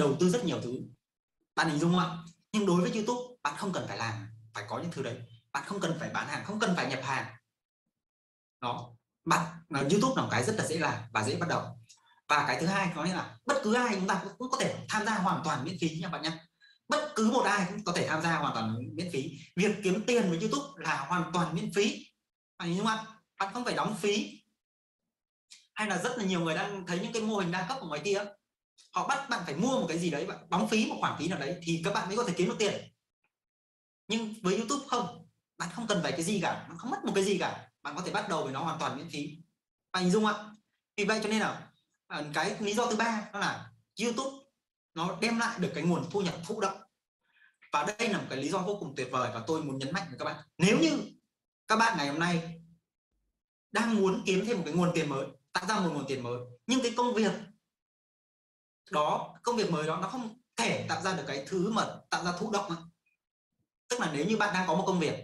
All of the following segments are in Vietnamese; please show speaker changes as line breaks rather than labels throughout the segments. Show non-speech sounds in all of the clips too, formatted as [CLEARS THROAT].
đầu tư rất nhiều thứ. Bạn hình dung không ạ? Nhưng đối với youtube, bạn không cần phải làm, phải có những thứ đấy. Bạn không cần phải bán hàng, không cần phải nhập hàng. Đó. Bạn ờ, youtube là một cái rất là dễ làm và dễ bắt đầu. Và cái thứ hai có nghĩa là bất cứ ai chúng ta cũng có thể tham gia hoàn toàn miễn phí nha bạn nhé bất cứ một ai cũng có thể tham gia hoàn toàn miễn phí. Việc kiếm tiền với youtube là hoàn toàn miễn phí. Bạn đúng không bạn không phải đóng phí. Hay là rất là nhiều người đang thấy những cái mô hình đa cấp ở ngoài kia họ bắt bạn phải mua một cái gì đấy bạn, đóng phí một khoản phí nào đấy thì các bạn mới có thể kiếm được tiền. Nhưng với youtube không, bạn không cần phải cái gì cả, bạn không mất một cái gì cả, bạn có thể bắt đầu với nó hoàn toàn miễn phí. Bạn hình dung ạ. Vì vậy cho nên là à, cái lý do thứ ba đó là youtube nó đem lại được cái nguồn thu nhập thụ động. Và đây là một cái lý do vô cùng tuyệt vời và tôi muốn nhấn mạnh với các bạn. Nếu như các bạn ngày hôm nay đang muốn kiếm thêm một cái nguồn tiền mới, tạo ra một nguồn tiền mới, nhưng cái công việc đó công việc mới đó nó không thể tạo ra được cái thứ mà tạo ra thụ động tức là nếu như bạn đang có một công việc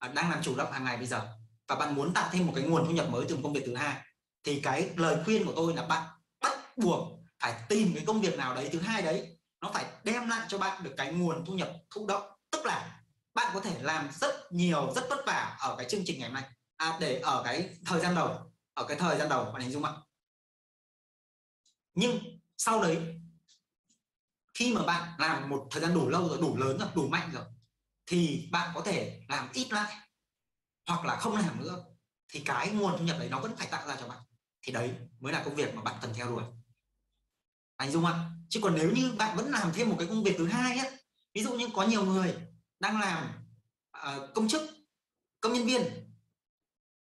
đang làm chủ động hàng ngày bây giờ và bạn muốn tạo thêm một cái nguồn thu nhập mới từ một công việc thứ hai thì cái lời khuyên của tôi là bạn bắt buộc phải tìm cái công việc nào đấy thứ hai đấy nó phải đem lại cho bạn được cái nguồn thu nhập thụ động. Tức là bạn có thể làm rất nhiều rất vất vả ở cái chương trình ngày hôm nay. À, để ở cái thời gian đầu ở cái thời gian đầu bạn hình dung ạ. Nhưng sau đấy khi mà bạn làm một thời gian đủ lâu rồi đủ lớn rồi đủ mạnh rồi thì bạn có thể làm ít lại hoặc là không làm nữa thì cái nguồn thu nhập đấy nó vẫn phải tạo ra cho bạn. Thì đấy mới là công việc mà bạn cần theo đuổi. Anh dung ạ chứ còn nếu như bạn vẫn làm thêm một cái công việc thứ hai á ví dụ như có nhiều người đang làm uh, công chức công nhân viên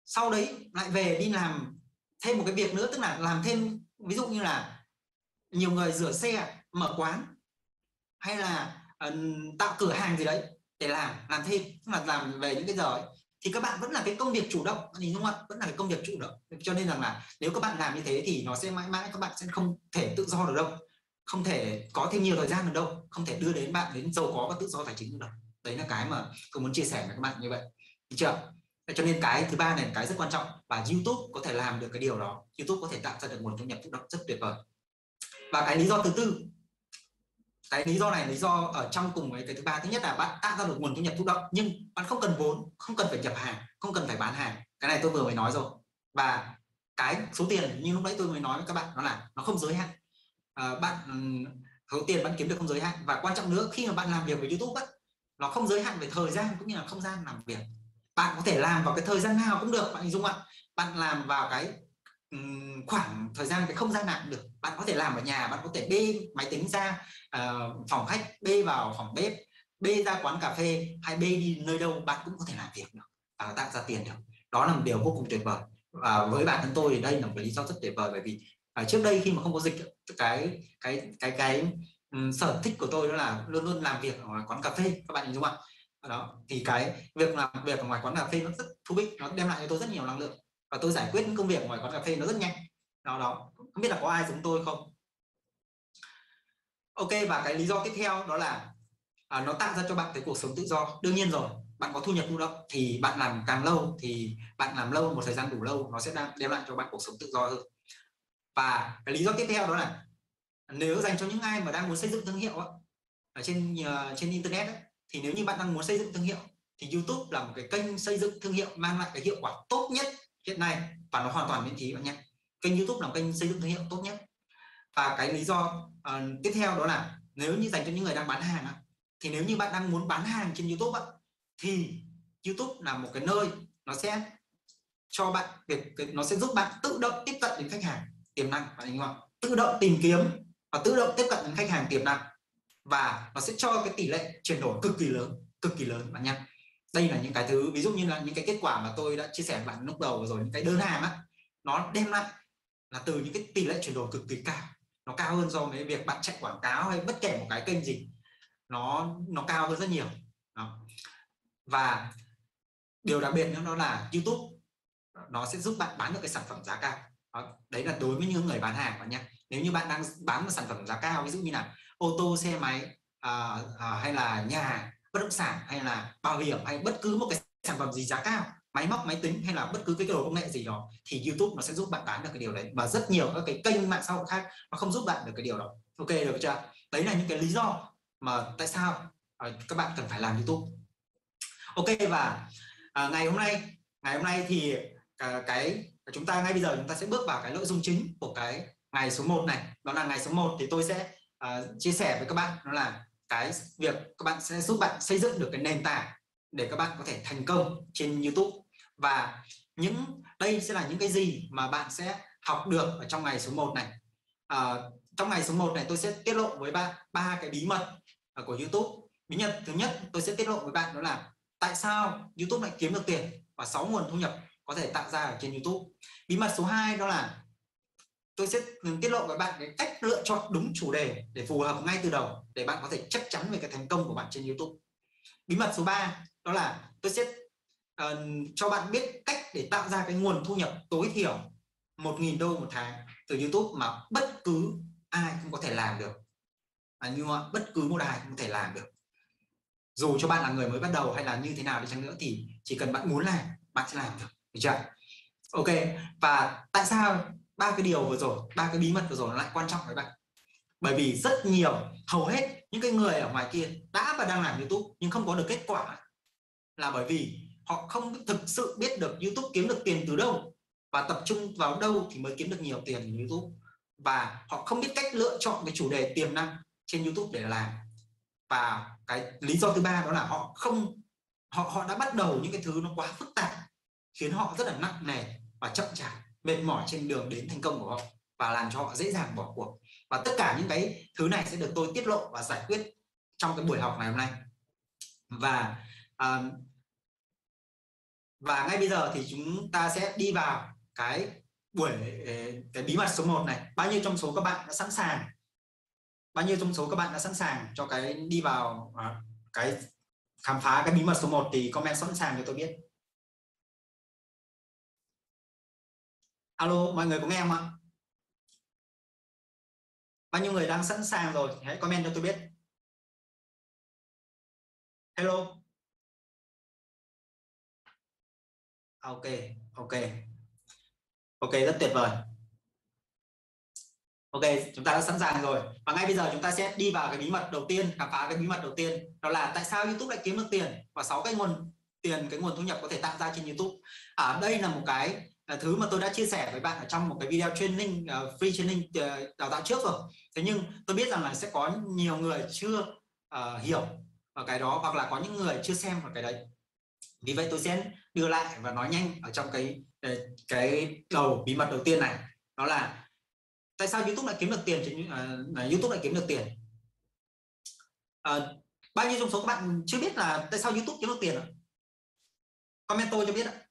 sau đấy lại về đi làm thêm một cái việc nữa tức là làm thêm ví dụ như là nhiều người rửa xe mở quán hay là uh, tạo cửa hàng gì đấy để làm làm thêm tức là làm về những cái giờ ấy thì các bạn vẫn là cái công việc chủ động thì đúng không ạ? Vẫn là cái công việc chủ động. Cho nên rằng là nếu các bạn làm như thế thì nó sẽ mãi mãi các bạn sẽ không thể tự do được đâu không thể có thêm nhiều thời gian được đâu không thể đưa đến bạn đến giàu có và tự do tài chính được đâu. Đấy là cái mà tôi muốn chia sẻ với các bạn như vậy. Được chưa? Cho nên cái thứ ba này cái rất quan trọng và YouTube có thể làm được cái điều đó. YouTube có thể tạo ra được nguồn thu nhập thụ động rất tuyệt vời và cái lý do thứ tư cái lý do này lý do ở trong cùng với cái thứ ba. Thứ nhất là bạn tạo ra được nguồn thu nhập thụ động nhưng bạn không cần vốn không cần phải nhập hàng không cần phải bán hàng. Cái này tôi vừa mới nói rồi. Và cái số tiền như lúc nãy tôi mới nói với các bạn nó là nó không giới hạn. À, bạn ừ, số tiền bạn kiếm được không giới hạn. Và quan trọng nữa khi mà bạn làm việc với YouTube ấy, nó không giới hạn về thời gian cũng như là không gian làm việc. Bạn có thể làm vào cái thời gian nào cũng được bạn hình dung ạ? Bạn làm vào cái khoảng thời gian cái không gian nặng được. Bạn có thể làm ở nhà bạn có thể bê máy tính ra uh, phòng khách bê vào phòng bếp bê ra quán cà phê hay bê đi nơi đâu bạn cũng có thể làm việc được và tạo ra tiền được. Đó là một điều vô cùng tuyệt vời. Và với bản thân tôi thì đây là một lý do rất tuyệt vời bởi vì uh, trước đây khi mà không có dịch cái cái cái cái um, sở thích của tôi đó là luôn luôn làm việc ở ngoài quán cà phê các bạn nhìn không ạ? Đó thì cái việc làm việc ở ngoài quán cà phê nó rất thú vị nó đem lại cho tôi rất nhiều năng lượng và tôi giải quyết những công việc ngoài quán cà phê nó rất nhanh. Đó đó không biết là có ai giống tôi không? Ok và cái lý do tiếp theo đó là à, nó tạo ra cho bạn cái cuộc sống tự do. Đương nhiên rồi bạn có thu nhập thụ động thì bạn làm càng lâu thì bạn làm lâu một thời gian đủ lâu nó sẽ đem lại cho bạn cuộc sống tự do hơn. Và cái lý do tiếp theo đó là nếu dành cho những ai mà đang muốn xây dựng thương hiệu ở trên uh, trên internet ấy, thì nếu như bạn đang muốn xây dựng thương hiệu thì YouTube là một cái kênh xây dựng thương hiệu mang lại cái hiệu quả tốt nhất hiện nay và nó hoàn toàn miễn phí bạn nhé. Kênh YouTube là kênh xây dựng thương hiệu tốt nhất. Và cái lý do uh, tiếp theo đó là nếu như dành cho những người đang bán hàng thì nếu như bạn đang muốn bán hàng trên YouTube thì YouTube là một cái nơi nó sẽ cho bạn việc nó sẽ giúp bạn tự động tiếp cận đến khách hàng tiềm năng bạn hiểu không tự động tìm kiếm và tự động tiếp cận đến khách hàng tiềm năng. Và nó sẽ cho cái tỷ lệ chuyển đổi cực kỳ lớn cực kỳ lớn bạn nhé đây là những cái thứ ví dụ như là những cái kết quả mà tôi đã chia sẻ với bạn lúc đầu rồi những cái đơn hàng á nó đem lại là từ những cái tỷ lệ chuyển đổi cực kỳ cao nó cao hơn so với việc bạn chạy quảng cáo hay bất kể một cái kênh gì nó nó cao hơn rất nhiều đó. và điều đặc biệt nữa đó là YouTube nó sẽ giúp bạn bán được cái sản phẩm giá cao đó. đấy là đối với những người bán hàng bạn nhé nếu như bạn đang bán một sản phẩm giá cao ví dụ như là ô tô xe máy à, à, hay là nhà bất động sản hay là bảo hiểm hay bất cứ một cái sản phẩm gì giá cao máy móc máy tính hay là bất cứ cái đồ công nghệ gì đó thì YouTube nó sẽ giúp bạn bán được cái điều đấy. Và rất nhiều các cái kênh mạng xã hội khác nó không giúp bạn được cái điều đó. Ok được chưa? Đấy là những cái lý do mà tại sao ờ, các bạn cần phải làm YouTube. Ok và à, ngày hôm nay ngày hôm nay thì à, cái chúng ta ngay bây giờ chúng ta sẽ bước vào cái nội dung chính của cái ngày số 1 này. Đó là ngày số 1 thì tôi sẽ uh, chia sẻ với các bạn. Đó là cái việc các bạn sẽ giúp bạn xây dựng được cái nền tảng để các bạn có thể thành công trên YouTube. Và những đây sẽ là những cái gì mà bạn sẽ học được ở trong ngày số 1 này. À, trong ngày số 1 này tôi sẽ tiết lộ với bạn ba cái bí mật ờ, của YouTube. Bí mật thứ nhất tôi sẽ tiết lộ với bạn đó là tại sao YouTube lại kiếm được tiền và 6 nguồn thu nhập có thể tạo ra ở trên YouTube. Bí mật số 2 đó là tôi sẽ tiết lộ với bạn cái cách lựa chọn đúng chủ đề để phù hợp ngay từ đầu để bạn có thể chắc chắn về cái thành công của bạn trên YouTube. Bí mật số 3 đó là tôi sẽ uh, cho bạn biết cách để tạo ra cái nguồn thu nhập tối thiểu 1.000 đô một tháng từ YouTube mà bất cứ ai cũng có thể làm được. À, như bất cứ một ai cũng có thể làm được. Dù cho bạn là người mới bắt đầu hay là như thế nào đi chăng nữa thì chỉ cần bạn muốn làm bạn sẽ làm được. Được chưa ok và tại sao ba cái điều vừa rồi, ba cái bí mật vừa rồi nó lại quan trọng với bạn. Bởi vì rất nhiều, hầu hết những cái người ở ngoài kia đã và đang làm YouTube nhưng không có được kết quả. Là bởi vì họ không thực sự biết được YouTube kiếm được tiền từ đâu và tập trung vào đâu thì mới kiếm được nhiều tiền từ YouTube. Và họ không biết cách lựa chọn cái chủ đề tiềm năng trên YouTube để làm. Và cái lý do thứ ba đó là họ không, họ họ đã bắt đầu những cái thứ nó quá phức tạp, khiến họ rất là nặng nề và chậm chạp mệt mỏi trên đường đến thành công của họ và làm cho họ dễ dàng bỏ cuộc. Và tất cả những cái thứ này sẽ được tôi tiết lộ và giải quyết trong cái buổi học ngày hôm nay. Và uh, và ngay bây giờ thì chúng ta sẽ đi vào cái buổi ờ, cái bí mật số 1 này. Bao nhiêu trong số các bạn đã sẵn sàng? Bao nhiêu trong số các bạn đã sẵn sàng cho cái đi vào uh, cái khám phá cái bí mật số 1 thì comment sẵn sàng cho tôi biết. Alo, mọi người có nghe không? Ạ bao nhiêu người đang sẵn sàng rồi? Hãy comment cho tôi biết. Hello. À, ok ok. Ok, rất tuyệt vời. Ok, chúng ta đã sẵn sàng rồi. Và ngay bây giờ chúng ta sẽ đi vào cái bí mật đầu tiên, khám phá cái bí mật đầu tiên. Đó là tại sao YouTube lại kiếm được tiền? Và sáu cái nguồn tiền, cái nguồn thu nhập có thể tạo ra trên YouTube. Ở đây là một cái là thứ mà tôi đã chia sẻ với bạn ở trong một cái video training uh, free training uh, đào tạo trước rồi. Thế nhưng tôi biết rằng là sẽ có nhiều người chưa uh, hiểu ở cái đó hoặc là có những người chưa xem vào cái đấy. Vì vậy tôi sẽ đưa lại và nói nhanh ở trong cái cái đầu bí mật đầu tiên này. Đó là tại sao YouTube lại kiếm được tiền trên uh, YouTube lại kiếm được tiền? Uh, bao nhiêu trong số các bạn chưa biết là tại sao YouTube kiếm được tiền ạ? Comment tôi cho biết ạ.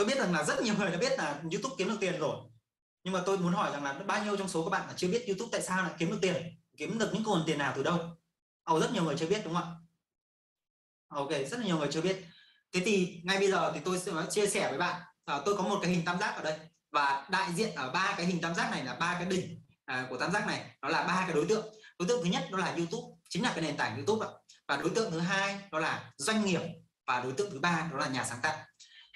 Tôi biết rằng là rất nhiều người đã biết là YouTube kiếm được tiền rồi. Nhưng mà tôi muốn hỏi rằng là bao nhiêu trong số các bạn là chưa biết YouTube tại sao lại kiếm được tiền? Kiếm được những nguồn tiền nào từ đâu? Ồ, rất nhiều người chưa biết đúng không ạ? Ok rất là nhiều người chưa biết. Thế thì ngay bây giờ thì tôi sẽ chia sẻ với bạn. À, tôi có một cái hình tam giác ở đây. Và đại diện ở ba cái hình tam giác này là ba cái đỉnh à, của tam giác này. Đó là ba cái đối tượng. Đối tượng thứ nhất đó là YouTube chính là cái nền tảng YouTube ạ. Và đối tượng thứ hai đó là doanh nghiệp. Và đối tượng thứ ba đó là nhà sáng tạo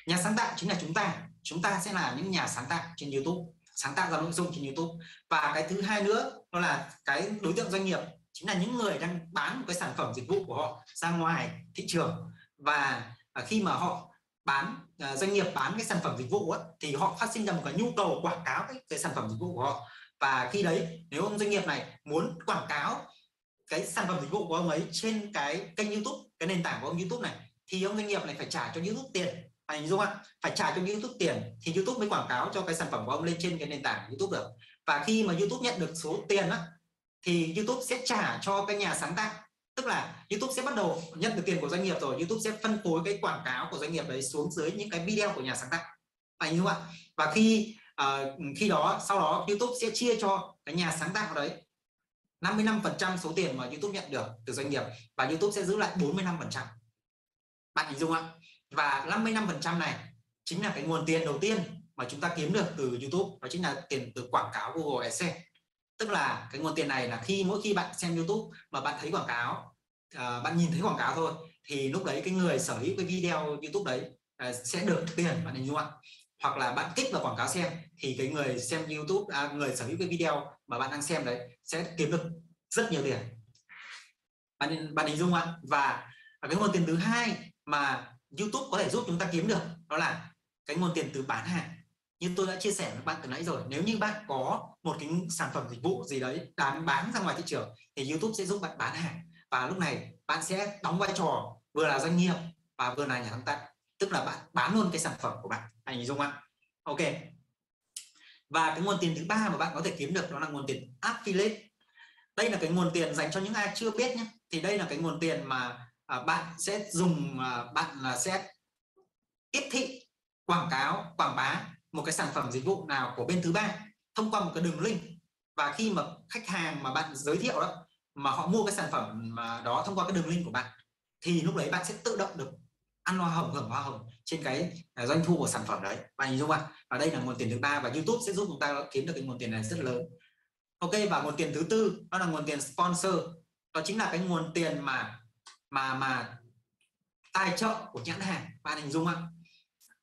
nhà sáng tạo chính là chúng ta. Chúng ta sẽ là những nhà sáng tạo trên YouTube sáng tạo ra nội dung trên YouTube. Và cái thứ hai nữa đó là cái đối tượng doanh nghiệp chính là những người đang bán một cái sản phẩm dịch vụ của họ ra ngoài thị trường. Và à, khi mà họ bán à, doanh nghiệp bán cái sản phẩm dịch vụ ấy, thì họ phát sinh ra một cái nhu cầu quảng cáo cái, cái sản phẩm dịch vụ của họ. Và khi đấy nếu ông doanh nghiệp này muốn quảng cáo cái sản phẩm dịch vụ của ông ấy trên cái kênh YouTube cái nền tảng của ông YouTube này thì ông doanh nghiệp này phải trả cho YouTube tiền anh hình dung ạ phải trả cho YouTube tiền thì YouTube mới quảng cáo cho cái sản phẩm của ông lên trên cái nền tảng YouTube được. Và khi mà YouTube nhận được số tiền á thì YouTube sẽ trả cho cái nhà sáng tạo. Tức là YouTube sẽ bắt đầu nhận được tiền của doanh nghiệp rồi YouTube sẽ phân phối cái quảng cáo của doanh nghiệp đấy xuống dưới những cái video của nhà sáng tạo. Anh đúng không ạ. Và khi uh, khi đó sau đó YouTube sẽ chia cho cái nhà sáng tạo đấy 55% số tiền mà YouTube nhận được từ doanh nghiệp và YouTube sẽ giữ lại 45% bạn hình dung ạ và 55% này chính là cái nguồn tiền đầu tiên mà chúng ta kiếm được từ YouTube đó chính là tiền từ quảng cáo Google AdSense. Tức là cái nguồn tiền này là khi mỗi khi bạn xem YouTube mà bạn thấy quảng cáo uh, bạn nhìn thấy quảng cáo thôi thì lúc đấy cái người sở hữu cái video YouTube đấy uh, sẽ được tiền bạn hình dung ạ. Hoặc là bạn kích vào quảng cáo xem thì cái người xem YouTube à, người sở hữu cái video mà bạn đang xem đấy sẽ kiếm được rất nhiều tiền. Bạn bạn hình dung ạ. Và cái nguồn tiền thứ hai mà YouTube có thể giúp chúng ta kiếm được đó là cái nguồn tiền từ bán hàng. Như tôi đã chia sẻ với bạn từ nãy rồi nếu như bạn có một cái sản phẩm dịch vụ gì đấy đáng bán ra ngoài thị trường thì YouTube sẽ giúp bạn bán hàng. Và lúc này bạn sẽ đóng vai trò vừa là doanh nghiệp và vừa là nhà sáng tạo tức là bạn bán luôn cái sản phẩm của bạn. Anh hình dung ạ, ok. Và cái nguồn tiền thứ ba mà bạn có thể kiếm được đó là nguồn tiền affiliate. Đây là cái nguồn tiền dành cho những ai chưa biết nhé thì đây là cái nguồn tiền mà à, bạn sẽ dùng à, bạn là sẽ tiếp thị quảng cáo quảng bá một cái sản phẩm dịch vụ nào của bên thứ ba thông qua một cái đường link. Và khi mà khách hàng mà bạn giới thiệu đó mà họ mua cái sản phẩm mà đó thông qua cái đường link của bạn thì lúc đấy bạn sẽ tự động được ăn hoa hồng hưởng hoa hồng trên cái doanh thu của sản phẩm đấy. Bạn nhìn dung không và đây là nguồn tiền thứ ba và YouTube sẽ giúp chúng ta kiếm được cái nguồn tiền này rất lớn. Ok và nguồn tiền thứ tư đó là nguồn tiền sponsor. Đó chính là cái nguồn tiền mà mà mà tài trợ của nhãn hàng bạn hình dung không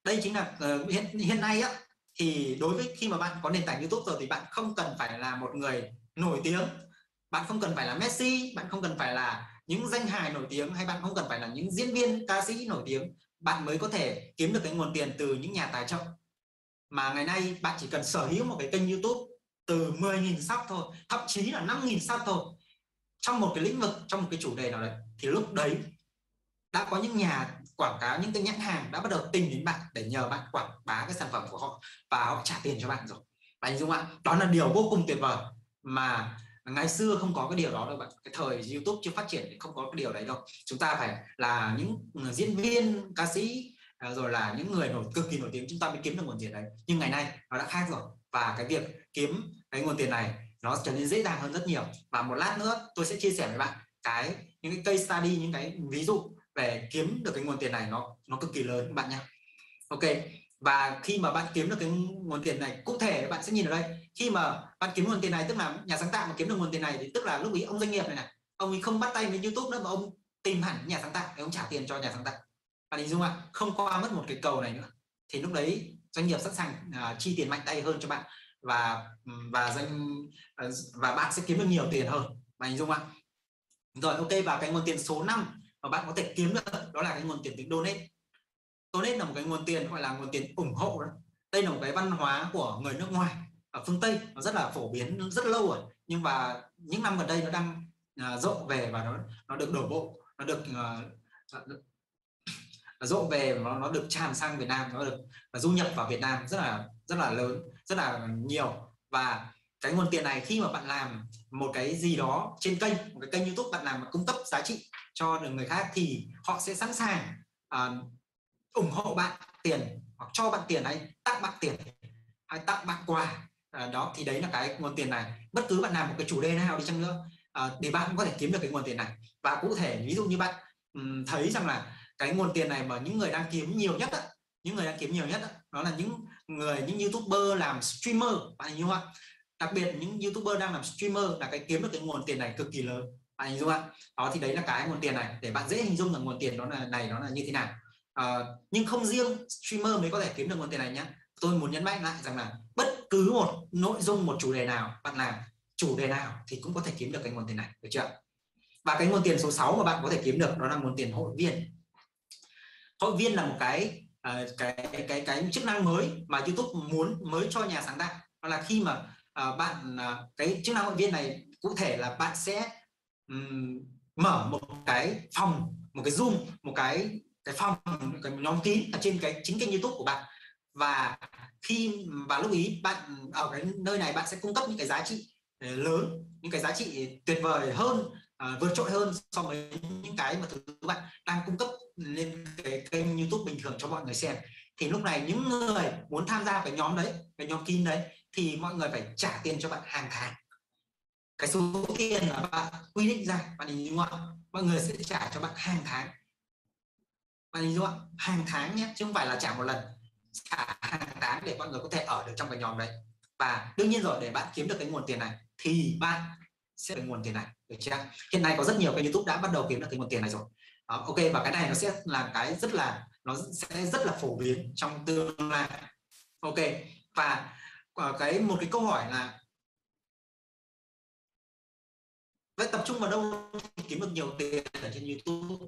đây chính là uh, hiện hiện nay á thì đối với khi mà bạn có nền tảng YouTube rồi thì bạn không cần phải là một người nổi tiếng. Bạn không cần phải là Messi bạn không cần phải là những danh hài nổi tiếng hay bạn không cần phải là những diễn viên ca sĩ nổi tiếng bạn mới có thể kiếm được cái nguồn tiền từ những nhà tài trợ. Mà ngày nay bạn chỉ cần sở hữu một cái kênh YouTube từ 10.000 sub thôi thậm chí là 5.000 sub thôi trong một cái lĩnh vực trong một cái chủ đề nào đấy thì lúc đấy đã có những nhà quảng cáo, những cái nhãn hàng đã bắt đầu tìm đến bạn để nhờ bạn quảng bá cái sản phẩm của họ và họ trả tiền cho bạn rồi. Bạn dung ạ, đó là điều vô cùng tuyệt vời mà ngày xưa không có cái điều đó đâu bạn. Cái thời youtube chưa phát triển thì không có cái điều đấy đâu. Chúng ta phải là những diễn viên, ca sĩ à, rồi là những người nổi, cực kỳ nổi tiếng, chúng ta mới kiếm được nguồn tiền đấy. Nhưng ngày nay nó đã khác rồi và cái việc kiếm cái nguồn tiền này nó trở nên dễ dàng hơn rất nhiều. Và một lát nữa tôi sẽ chia sẻ với bạn cái những cái case study những cái ví dụ về kiếm được cái nguồn tiền này nó nó cực kỳ lớn bạn nhé ok và khi mà bạn kiếm được cái nguồn tiền này cụ thể bạn sẽ nhìn ở đây. Khi mà bạn kiếm nguồn tiền này tức là nhà sáng tạo mà kiếm được nguồn tiền này thì tức là lúc ấy ông doanh nghiệp này này ông ấy không bắt tay với youtube nữa mà ông tìm hẳn nhà sáng tạo để ông trả tiền cho nhà sáng tạo. Bạn hình dung ạ, không qua mất một cái cầu này nữa. Thì lúc đấy doanh nghiệp sẵn sàng uh, chi tiền mạnh tay hơn cho bạn và và doanh uh, và bạn sẽ kiếm được nhiều tiền hơn. Bạn hình dung ạ rồi ok và cái nguồn tiền số 5 mà bạn có thể kiếm được đó là cái nguồn tiền từ donate. Donate là một cái nguồn tiền gọi là nguồn tiền ủng hộ đó. Đây là một cái văn hóa của người nước ngoài ở phương tây nó rất là phổ biến rất lâu rồi. Nhưng mà những năm gần đây nó đang à, uh, rộng về và nó nó được đổ bộ nó được uh, rộ về nó nó được tràn sang Việt Nam nó được du nhập vào Việt Nam rất là rất là lớn rất là nhiều. Và cái nguồn tiền này khi mà bạn làm một cái gì đó trên kênh một cái kênh YouTube bạn làm cung cấp giá trị cho được người khác thì họ sẽ sẵn sàng uh, ủng hộ bạn tiền hoặc cho bạn tiền hay tặng bạn tiền hay tặng bạn quà. À, đó thì đấy là cái nguồn tiền này. Bất cứ bạn làm một cái chủ đề nào đi chăng nữa à, thì bạn cũng có thể kiếm được cái nguồn tiền này. Và cụ thể ví dụ như bạn um, thấy rằng là cái nguồn tiền này mà những người đang kiếm nhiều nhất á, những người đang kiếm nhiều nhất á, đó là những người những youtuber làm streamer bạn hiểu không đặc biệt những youtuber đang làm streamer là cái kiếm được cái nguồn tiền này cực kỳ lớn. Bạn hình dung không đó thì đấy là cái nguồn tiền này. Để bạn dễ hình dung là nguồn tiền đó là này nó là như thế nào. À, nhưng không riêng streamer mới có thể kiếm được nguồn tiền này nhé tôi muốn nhấn mạnh lại rằng là bất cứ một nội dung một chủ đề nào bạn làm chủ đề nào thì cũng có thể kiếm được cái nguồn tiền này được chưa và cái nguồn tiền số 6 mà bạn có thể kiếm được đó là nguồn tiền hội viên. Hội viên là một cái uh, cái cái cái chức năng mới mà YouTube muốn mới cho nhà sáng tạo. Đó là khi mà Ờ, bạn ờ, cái chức năng hội viên này cụ thể là bạn sẽ um, mở một cái phòng một cái zoom một cái cái phòng cái nhóm kín ở trên cái chính kênh youtube của bạn. Và khi và lưu ý bạn ở cái nơi này bạn sẽ cung cấp những cái giá trị ờ, lớn những cái giá trị tuyệt vời hơn uh, vượt trội hơn so với những cái mà thứ bạn đang cung cấp lên cái kênh youtube bình thường cho mọi người xem. Thì lúc này những người muốn tham gia cái nhóm đấy cái nhóm kín đấy thì mọi người phải trả tiền cho bạn hàng tháng. Cái số tiền là bạn quy định ra bạn nhìn không mọi người sẽ trả cho bạn hàng tháng. Bạn hình dung không hàng tháng nhé chứ không phải là trả một lần trả hàng tháng để mọi người có thể ở được trong cái nhóm đấy. Và đương nhiên rồi để bạn kiếm được cái nguồn tiền này thì bạn sẽ được nguồn tiền này được chưa? Hiện nay có rất nhiều cái youtube đã bắt đầu kiếm được cái nguồn tiền này rồi. Đó, ok và cái này nó sẽ là cái rất là nó sẽ rất là phổ biến trong tương lai. Ok và cái, một cái câu hỏi là vậy tập trung vào đâu thì kiếm được nhiều tiền ở trên YouTube?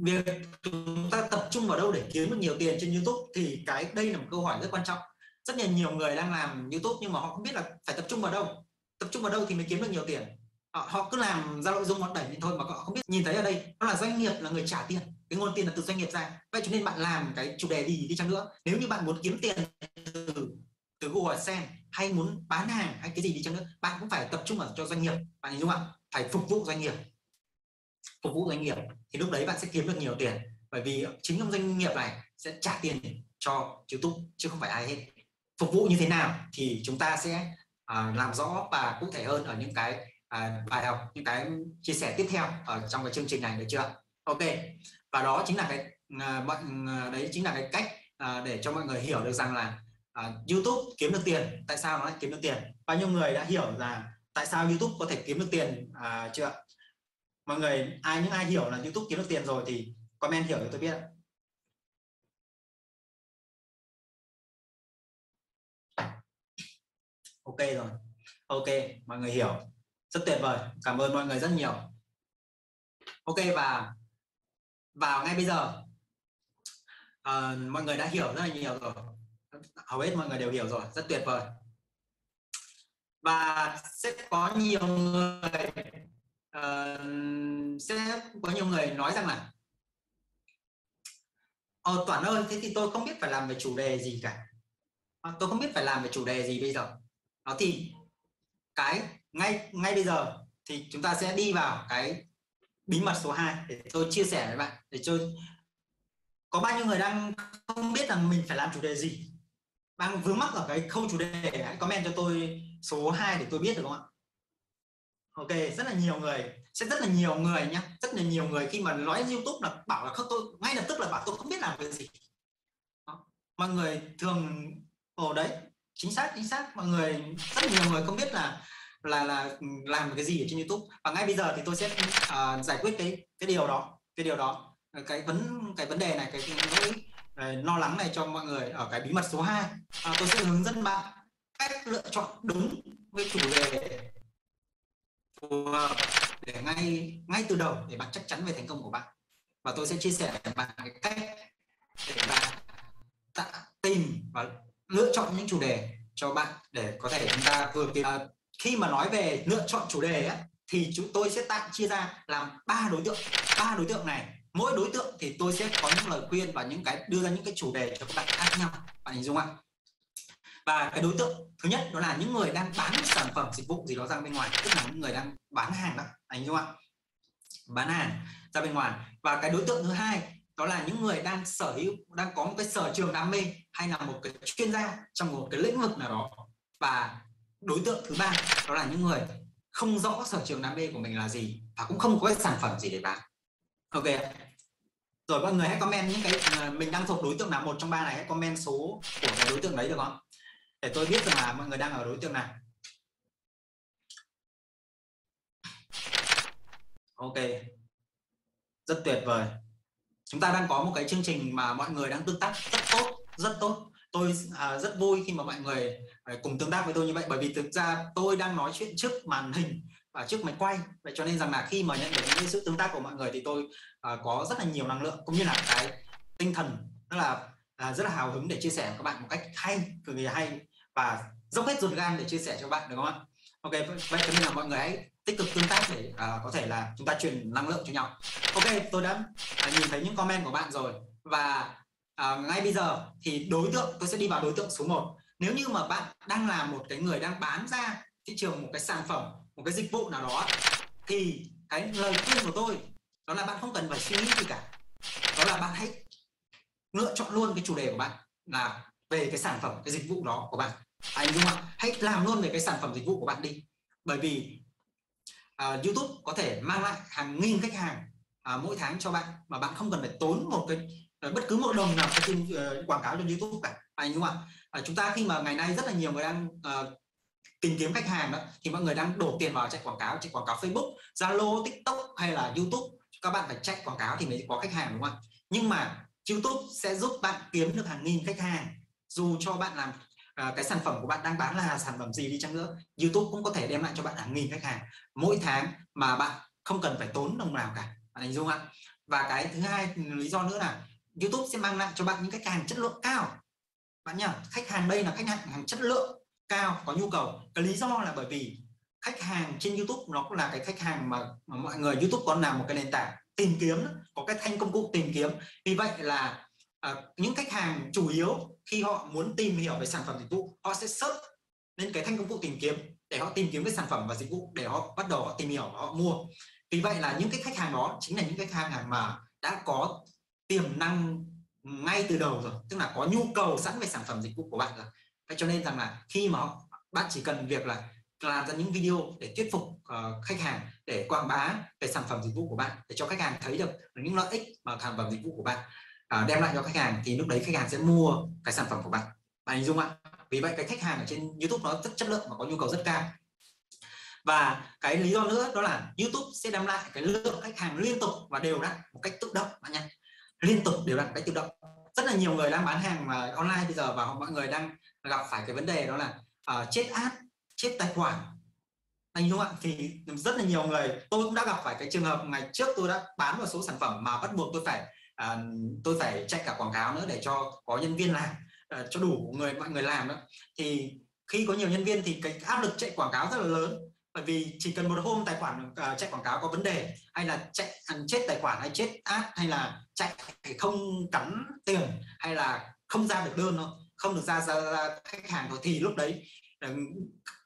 Việc chúng ta tập trung vào đâu để kiếm được nhiều tiền trên YouTube thì cái đây là một câu hỏi rất quan trọng. Rất là nhiều người đang làm YouTube nhưng mà họ không biết là phải tập trung vào đâu. Tập trung vào đâu thì mới kiếm được nhiều tiền? Họ, họ cứ làm ra nội dung họ đẩy lên thôi mà họ không biết. Nhìn thấy ở đây đó là doanh nghiệp là người trả tiền. Cái nguồn tiền là từ doanh nghiệp ra. Vậy cho nên bạn làm cái chủ đề gì đi chăng nữa. Nếu như bạn muốn kiếm tiền từ từ Google AdSense hay muốn bán hàng hay cái gì đi chăng nữa bạn cũng phải tập trung vào cho doanh nghiệp. Bạn hiểu không ạ phải phục vụ doanh nghiệp. Phục vụ doanh nghiệp thì lúc đấy bạn sẽ kiếm được nhiều tiền. Bởi vì chính ông doanh nghiệp này sẽ trả tiền cho YouTube chứ không phải ai hết. Phục vụ như thế nào thì chúng ta sẽ uh, làm rõ và cụ thể hơn ở những cái à, bài học những cái chia sẻ tiếp theo ở trong cái chương trình này được chưa? Ok và đó chính là cái à, mọi à, đấy chính là cái cách à, để cho mọi người hiểu được rằng là à, YouTube kiếm được tiền. Tại sao nó lại kiếm được tiền? Bao nhiêu người đã hiểu là tại sao YouTube có thể kiếm được tiền à, chưa? Mọi người ai những ai hiểu là YouTube kiếm được tiền rồi thì comment hiểu cho tôi biết ok rồi. Ok mọi người hiểu rất tuyệt vời. Cảm ơn mọi người rất nhiều. Ok và vào ngay bây giờ. À, mọi người đã hiểu rất là nhiều rồi. Hầu hết mọi người đều hiểu rồi. Rất tuyệt vời. Và sẽ có nhiều người uh, sẽ có nhiều người nói rằng là Ờ, Toản ơi, thế thì tôi không biết phải làm về chủ đề gì cả. À, tôi không biết phải làm về chủ đề gì bây giờ. Đó thì cái ngay ngay bây giờ thì chúng ta sẽ đi vào cái bí mật số 2 để tôi chia sẻ với bạn, để cho có bao nhiêu người đang không biết rằng mình phải làm chủ đề gì? Đang vướng mắc ở cái khâu chủ đề hãy comment cho tôi số 2 để tôi biết được không ạ? Ok, rất là nhiều người, sẽ rất là nhiều người nhá. Rất là nhiều người khi mà nói youtube là bảo là không, tôi ngay lập tức là bảo tôi không biết làm cái gì. Đó. mọi người thường ồ, đấy, chính xác chính xác. Mọi người rất nhiều người không biết là là là ừ, làm cái gì ở trên youtube. Và ngay bây giờ thì tôi sẽ uh, giải quyết cái cái điều đó cái điều đó. Ờ, cái vấn cái vấn đề này cái nỗi ờ, lo lắng này cho mọi người ở cái bí mật số 2 à, ờ, tôi sẽ hướng dẫn bạn cách lựa chọn đúng với chủ đề phù hợp để ngay ngay từ đầu để bạn chắc chắn về thành công của bạn. Và tôi sẽ chia sẻ với bạn cái cách để bạn tìm và lựa chọn những chủ đề cho bạn để có thể chúng ta vừa kịp à, khi mà nói về lựa chọn chủ đề ấy, thì chúng tôi sẽ tạm chia ra làm ba đối tượng ba đối tượng này. Mỗi đối tượng thì tôi sẽ có những lời khuyên và những cái đưa ra những cái chủ đề cho các bạn khác nhau. Bạn hình dung ạ? Và cái đối tượng thứ nhất đó là những người đang bán sản phẩm dịch vụ gì đó ra bên ngoài tức là những người đang bán hàng đó. Anh hiểu không ạ? Bán hàng ra bên ngoài. Và cái đối tượng thứ hai đó là những người đang sở hữu đang có một cái sở trường đam mê hay là một cái chuyên gia trong một cái lĩnh vực nào đó. Và đối tượng thứ ba, đó là những người không rõ sở trường đam mê của mình là gì và cũng không có cái sản phẩm gì để bán. Ok rồi mọi người hãy comment những cái ờ, mình đang thuộc đối tượng nào, một trong ba này hãy comment số của cái đối tượng đấy được không? Để tôi biết rằng là mọi người đang ở đối tượng nào. Ok. Rất tuyệt vời. Chúng ta đang có một cái chương trình mà mọi người đang tương tác rất tốt rất tốt tôi à, rất vui khi mà mọi người à, cùng tương tác với tôi như vậy bởi vì thực ra tôi đang nói chuyện trước màn hình và trước máy quay. Vậy cho nên rằng là khi mà nhận được những sự tương tác của mọi người thì tôi à, có rất là nhiều năng lượng cũng như là cái tinh thần rất là à, rất là hào hứng để chia sẻ với các bạn một cách hay cực kỳ hay và dốc hết ruột gan để chia sẻ cho bạn được không ạ? Ok vậy cho nên là mọi người hãy tích cực tương tác để à, có thể là chúng ta truyền năng lượng cho nhau. Ok tôi đã à, nhìn thấy những comment của bạn rồi và à, ngay bây giờ thì đối tượng tôi sẽ đi vào đối tượng số 1 nếu như mà bạn đang là một cái người đang bán ra thị trường một cái sản phẩm một cái dịch vụ nào đó thì cái lời khuyên của tôi đó là bạn không cần phải suy nghĩ gì cả. Đó là bạn hãy lựa chọn luôn cái chủ đề của bạn là về cái sản phẩm cái dịch vụ đó của bạn. À, anh đúng không hãy làm luôn về cái sản phẩm dịch vụ của bạn đi. Bởi vì uh, YouTube có thể mang lại hàng nghìn khách hàng uh, mỗi tháng cho bạn mà bạn không cần phải tốn một cái Ờ, bất cứ một đồng nào trên uh, quảng cáo trên YouTube cả. À, Anh đúng không ạ à, uh, chúng ta khi mà ngày nay rất là nhiều người đang uh, tìm kiếm khách hàng đó thì mọi người đang đổ tiền vào chạy quảng cáo chạy quảng cáo Facebook Zalo TikTok hay là YouTube. Các bạn phải chạy quảng cáo thì mới có khách hàng đúng không nhưng mà YouTube sẽ giúp bạn kiếm được hàng nghìn khách hàng dù cho bạn làm à, cái sản phẩm của bạn đang bán là sản phẩm gì đi chăng nữa YouTube cũng có thể đem lại cho bạn hàng nghìn khách hàng. Mỗi tháng mà bạn không cần phải tốn đồng nào cả. Bạn hình dung ạ? Và cái thứ hai lý do nữa là YouTube sẽ mang lại cho bạn những khách hàng chất lượng cao. Bạn nhá khách hàng đây là khách hàng hàng chất lượng cao có nhu cầu. Cái lý do là bởi vì khách hàng trên YouTube nó cũng là cái khách hàng mà, mà mọi người YouTube có làm một cái nền tảng tìm kiếm có cái thanh công cụ tìm kiếm. Vì vậy là à, những khách hàng chủ yếu khi họ muốn tìm hiểu về sản phẩm dịch vụ họ sẽ search lên cái thanh công cụ tìm kiếm để họ tìm kiếm cái sản phẩm và dịch vụ để họ bắt đầu họ tìm hiểu và họ mua. Vì vậy là những cái khách hàng đó chính là những cái khách hàng mà đã có tiềm năng ngay từ đầu rồi. Tức là có nhu cầu sẵn về sản phẩm dịch vụ của bạn rồi. Thế cho nên rằng là khi mà bạn chỉ cần việc là làm ra những video để thuyết phục uh, khách hàng để quảng bá về sản phẩm dịch vụ của bạn để cho khách hàng thấy được những lợi ích mà sản phẩm dịch vụ của bạn uh, đem lại cho khách hàng thì lúc đấy khách hàng sẽ mua cái sản phẩm của bạn. Bạn hình dung ạ. Vì vậy cái khách hàng ở trên YouTube nó rất chất lượng và có nhu cầu rất cao. Và cái lý do nữa đó là YouTube sẽ đem lại cái lượng khách hàng liên tục và đều đặn một cách tự động bạn nhé liên tục đều đặn cách tự động. Rất là nhiều người đang bán hàng mà online bây giờ và mọi người đang gặp phải cái vấn đề đó là uh, chết ad chết tài khoản. Anh đúng không ạ thì rất là nhiều người tôi cũng đã gặp phải cái trường hợp ngày trước tôi đã bán một số sản phẩm mà bắt buộc tôi phải uh, tôi phải chạy cả quảng cáo nữa để cho có nhân viên làm uh, cho đủ người mọi người làm đó. Thì khi có nhiều nhân viên thì cái áp lực chạy quảng cáo rất là lớn bởi vì chỉ cần một hôm tài khoản uh, chạy quảng cáo có vấn đề hay là chạy ăn chết tài khoản hay chết ad hay là chạy không cắn tiền hay là không ra được đơn thôi không được ra ra, ra khách hàng thôi thì lúc đấy ờ,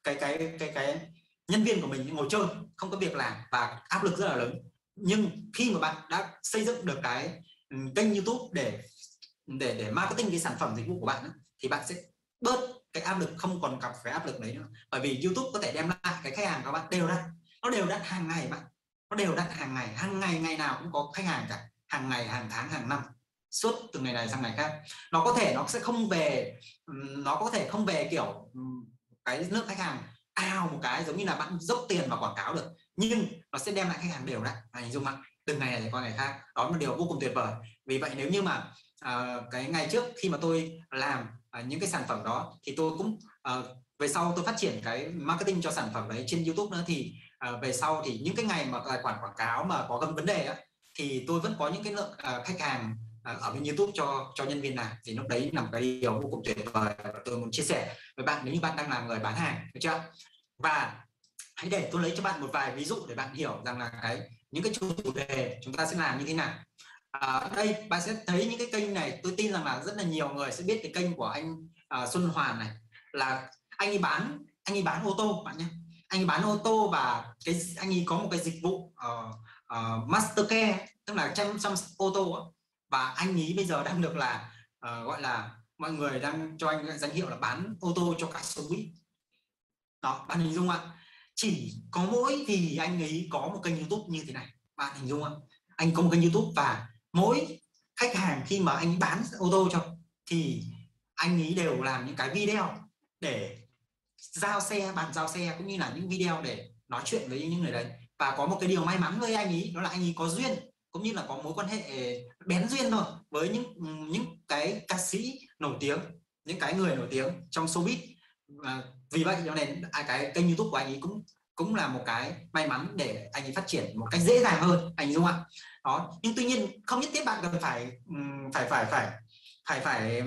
cái cái cái cái nhân viên của mình ngồi chơi không có việc làm và áp lực rất là lớn. Nhưng khi mà bạn đã xây dựng được cái ừ, kênh YouTube để để để marketing cái sản phẩm dịch vụ của bạn thì bạn sẽ bớt cái áp lực không còn gặp phải áp lực đấy nữa. Bởi vì YouTube có thể đem lại cái khách hàng các bạn đều đặn. Nó đều đặn hàng ngày bạn. Nó đều đặn hàng ngày. Hàng ngày ngày nào cũng có khách hàng cả. Hàng ngày hàng tháng hàng năm. Suốt từ ngày này sang ngày khác. Nó có thể nó sẽ không về nó có thể không về kiểu cái nước khách hàng ao một cái giống như là bạn dốc tiền vào quảng cáo được. Nhưng nó sẽ đem lại khách hàng đều đặn. Anh hình dung ạ từ ngày này qua ngày khác đó là một điều vô cùng tuyệt vời. Vì vậy nếu như mà uh, cái ngày trước khi mà tôi làm à, những cái sản phẩm đó thì tôi cũng à, về sau tôi phát triển cái marketing cho sản phẩm đấy trên YouTube nữa thì à, về sau thì những cái ngày mà tài khoản quảng cáo mà có vấn đề á, thì tôi vẫn có những cái lượng à, khách hàng à, ở bên YouTube cho cho nhân viên làm. Thì lúc đấy là một cái điều vô cùng tuyệt vời và tôi muốn chia sẻ với bạn nếu như bạn đang là người bán hàng được chưa? Và hãy để tôi lấy cho bạn một vài ví dụ để bạn hiểu rằng là cái những cái chủ đề chúng ta sẽ làm như thế nào à, đây bạn sẽ thấy những cái kênh này. Tôi tin rằng là rất là nhiều người sẽ biết cái kênh của anh uh, Xuân Hoàn này. Là anh ấy bán anh ấy bán ô tô bạn nhé. Anh ấy bán ô tô và cái anh ấy có một cái dịch vụ uh, uh, Mastercare tức là chăm chăm ô tô và anh ấy bây giờ đang được là uh, gọi là mọi người đang cho anh danh hiệu là bán ô tô cho cả số buýt đó bạn hình dung ạ. Chỉ có mỗi vì anh ấy có một kênh youtube như thế này. Bạn hình dung ạ. Anh có một kênh youtube và mỗi khách hàng khi mà anh bán ô tô cho thì anh ấy đều làm những cái video để giao xe bàn giao xe cũng như là những video để nói chuyện với những người đấy. Và có một cái điều may mắn với anh ấy đó là anh ấy có duyên cũng như là có mối quan hệ bén duyên thôi với những những cái ca sĩ nổi tiếng những cái người nổi tiếng trong showbiz. À, vì vậy cho nên à, cái kênh youtube của anh ấy cũng cũng là một cái may mắn để anh ấy phát triển một cách dễ dàng hơn anh dung ạ? Đó. Nhưng tuy nhiên không nhất thiết bạn cần phải phải phải phải phải phải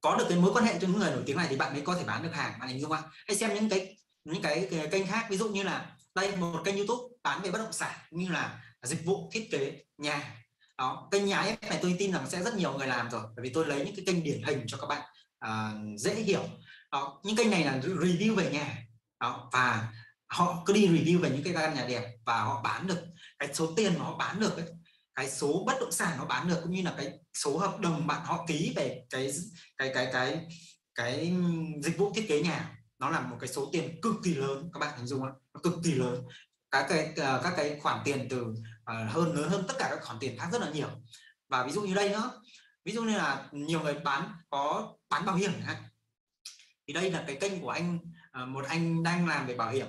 có được cái mối quan hệ cho những người nổi tiếng này thì bạn mới có thể bán được hàng bạn hình dung không hãy xem những cái những cái, cái kênh khác ví dụ như là đây một kênh youtube bán về bất động sản như là dịch vụ thiết kế nhà. Đó kênh nhà ép này tôi tin rằng sẽ rất nhiều người làm rồi bởi vì tôi lấy những cái kênh điển hình cho các bạn à, dễ hiểu. Đó, những kênh này là review về nhà. Đó, và họ cứ đi review về những cái căn nhà đẹp và họ bán được cái số tiền mà họ bán được ấy, cái số bất động sản nó bán được cũng như là cái số hợp đồng bạn họ ký về cái cái cái cái cái dịch vụ thiết kế nhà nó là một cái số tiền cực kỳ lớn các bạn hình dung không? Cực kỳ lớn. Các cái ờ, các cái khoản tiền từ uh, hơn lớn hơn tất cả các khoản tiền khác rất là nhiều. Và ví dụ như đây nữa ví dụ như là nhiều người bán có bán bảo hiểm thì đây là cái kênh của anh uh, một anh đang làm về bảo hiểm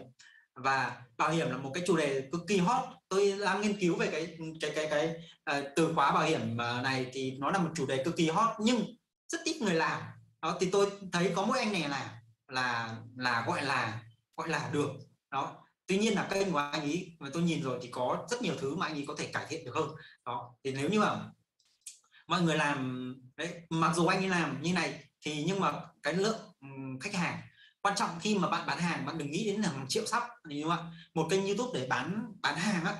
và bảo hiểm là một cái chủ đề cực kỳ hot. Tôi đang nghiên cứu về cái cái cái cái uh, từ khóa bảo hiểm ờ, này thì nó là một chủ đề cực kỳ hot nhưng rất ít người làm. Đó thì tôi thấy có mỗi anh này là là là gọi là gọi là được. Đó tuy nhiên là kênh của anh ấy mà tôi nhìn rồi thì có rất nhiều thứ mà anh ấy có thể cải thiện được hơn. Đó thì nếu như mà mọi người làm đấy mặc dù anh ấy làm như này thì nhưng mà cái lượng khách hàng quan trọng khi mà bạn bán hàng bạn đừng nghĩ đến là hàng triệu sắp đúng không ạ? Một kênh youtube để bán bán hàng á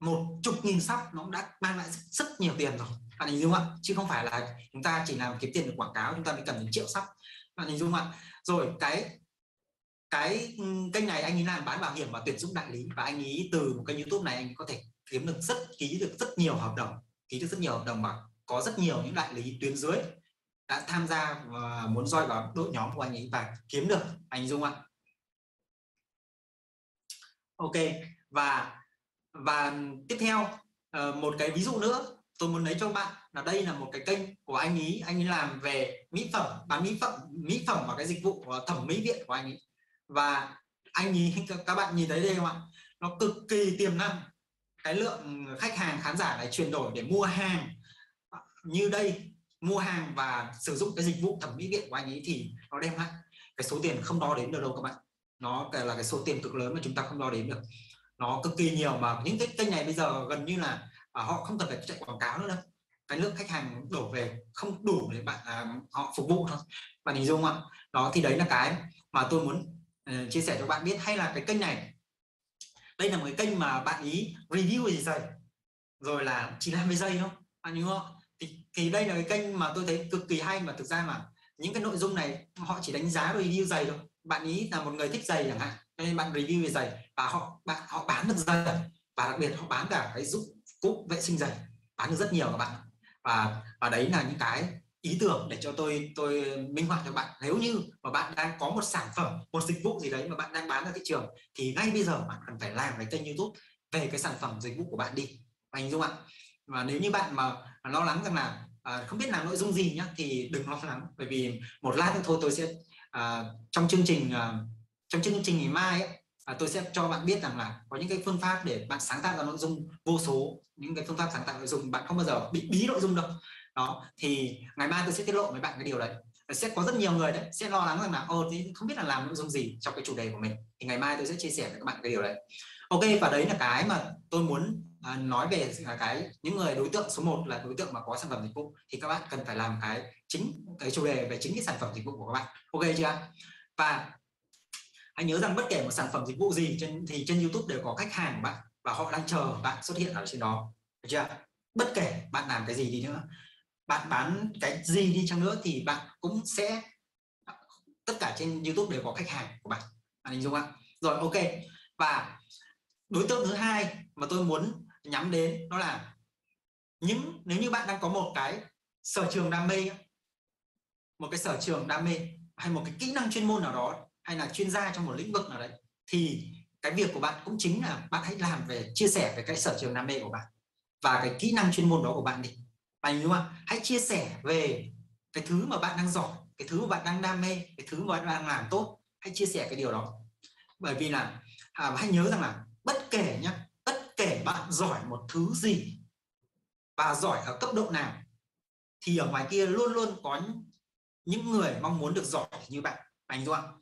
một chục nghìn sắp nó đã mang lại rất, rất nhiều tiền rồi. Bạn hình dung ạ? Chứ không phải là chúng ta chỉ làm kiếm tiền được quảng cáo chúng ta mới cần đến triệu sắp. Bạn hình dung ạ? Rồi cái cái ừ, kênh này anh ấy làm bán bảo hiểm và tuyển dụng đại lý và anh ấy từ một kênh youtube này anh ấy có thể kiếm được rất ký được rất nhiều hợp đồng ký được rất nhiều hợp đồng mà có rất nhiều những đại lý tuyến dưới đã tham gia và muốn roi vào đội nhóm của anh ấy và kiếm được anh Dung ạ. Ok, và và tiếp theo ờ, một cái ví dụ nữa tôi muốn lấy cho bạn. Là đây là một cái kênh của anh ấy anh ấy làm về mỹ phẩm, bán mỹ phẩm mỹ phẩm và cái dịch vụ ờ, thẩm mỹ viện của anh ấy và anh ấy các bạn nhìn thấy đây không ạ? Nó cực kỳ tiềm năng. Cái lượng khách hàng khán giả này chuyển đổi để mua hàng. Như đây mua hàng và sử dụng cái dịch vụ thẩm mỹ viện của anh ấy thì nó đem lại cái số tiền không đo đếm được đâu các bạn. Nó là cái số tiền cực lớn mà chúng ta không đo đếm được. Nó cực kỳ nhiều mà những cái kênh này bây giờ gần như là à, họ không cần phải chạy quảng cáo nữa đâu. Cái lượng khách hàng đổ về không đủ để bạn à, họ phục vụ thôi. Bạn hình dung không ạ? Đó thì đấy là cái mà tôi muốn uh, chia sẻ cho bạn biết. Hay là cái kênh này đây là một cái kênh mà bạn ý review gì giày rồi là chỉ làm về giày thôi. Bạn hiểu không thì, đây là cái kênh mà tôi thấy cực kỳ hay mà thực ra mà những cái nội dung này họ chỉ đánh giá review giày thôi. Bạn ý là một người thích giày chẳng hạn nên bạn review về giày và họ bạn họ bán được giày. Và đặc biệt họ bán cả cái dụng cụ vệ sinh giày bán được rất nhiều các bạn. Và và đấy là những cái ý tưởng để cho tôi tôi minh họa cho bạn. Nếu như mà bạn đang có một sản phẩm một dịch vụ gì đấy mà bạn đang bán ra thị trường thì ngay bây giờ bạn cần phải làm cái kênh youtube về cái sản phẩm dịch vụ của bạn đi. Anh dung ạ và nếu như bạn mà lo lắng rằng là à, không biết làm nội dung gì nhá thì đừng lo lắng. Bởi vì một lát nữa thôi tôi sẽ à, trong chương trình à, trong chương trình ngày mai ấy, à, tôi sẽ cho bạn biết rằng là có những cái phương pháp để bạn sáng tạo ra nội dung vô số những cái phương pháp sáng tạo nội dung bạn không bao giờ bị bí nội dung đâu. Đó thì ngày mai tôi sẽ tiết lộ với bạn cái điều đấy. Sẽ có rất nhiều người đấy sẽ lo lắng rằng là ô thì không biết là làm nội dung gì trong cái chủ đề của mình. Thì ngày mai tôi sẽ chia sẻ với các bạn cái điều đấy. Ok và đấy là cái mà tôi muốn à, nói về cái những người đối tượng số 1 là đối tượng mà có sản phẩm dịch vụ thì các bạn cần phải làm cái chính cái chủ đề về chính cái sản phẩm dịch vụ của các bạn. Ok chưa? Và hãy nhớ rằng bất kể một sản phẩm dịch vụ gì trên thì trên YouTube đều có khách hàng của bạn và họ đang chờ bạn xuất hiện ở trên đó. Được chưa? Bất kể bạn làm cái gì đi nữa bạn bán cái gì đi chăng nữa thì bạn cũng sẽ tất cả trên YouTube đều có khách hàng của bạn. Bạn hình dung không rồi ok. Và đối tượng thứ hai mà tôi muốn nhắm đến đó là những nếu như bạn đang có một cái sở trường đam mê một cái sở trường đam mê hay một cái kỹ năng chuyên môn nào đó hay là chuyên gia trong một lĩnh vực nào đấy thì cái việc của bạn cũng chính là bạn hãy làm về chia sẻ về cái sở trường đam mê của bạn và cái kỹ năng chuyên môn đó của bạn đi. Bạn hiểu không hãy chia sẻ về cái thứ mà bạn đang giỏi cái thứ mà bạn đang đam mê cái thứ mà bạn đang làm tốt. Hãy chia sẻ cái điều đó. Bởi vì là à, hãy nhớ rằng là bất kể nhá kể bạn giỏi một thứ gì và giỏi ở cấp độ nào, thì ở ngoài kia luôn luôn có những người mong muốn được giỏi như bạn, anh đúng không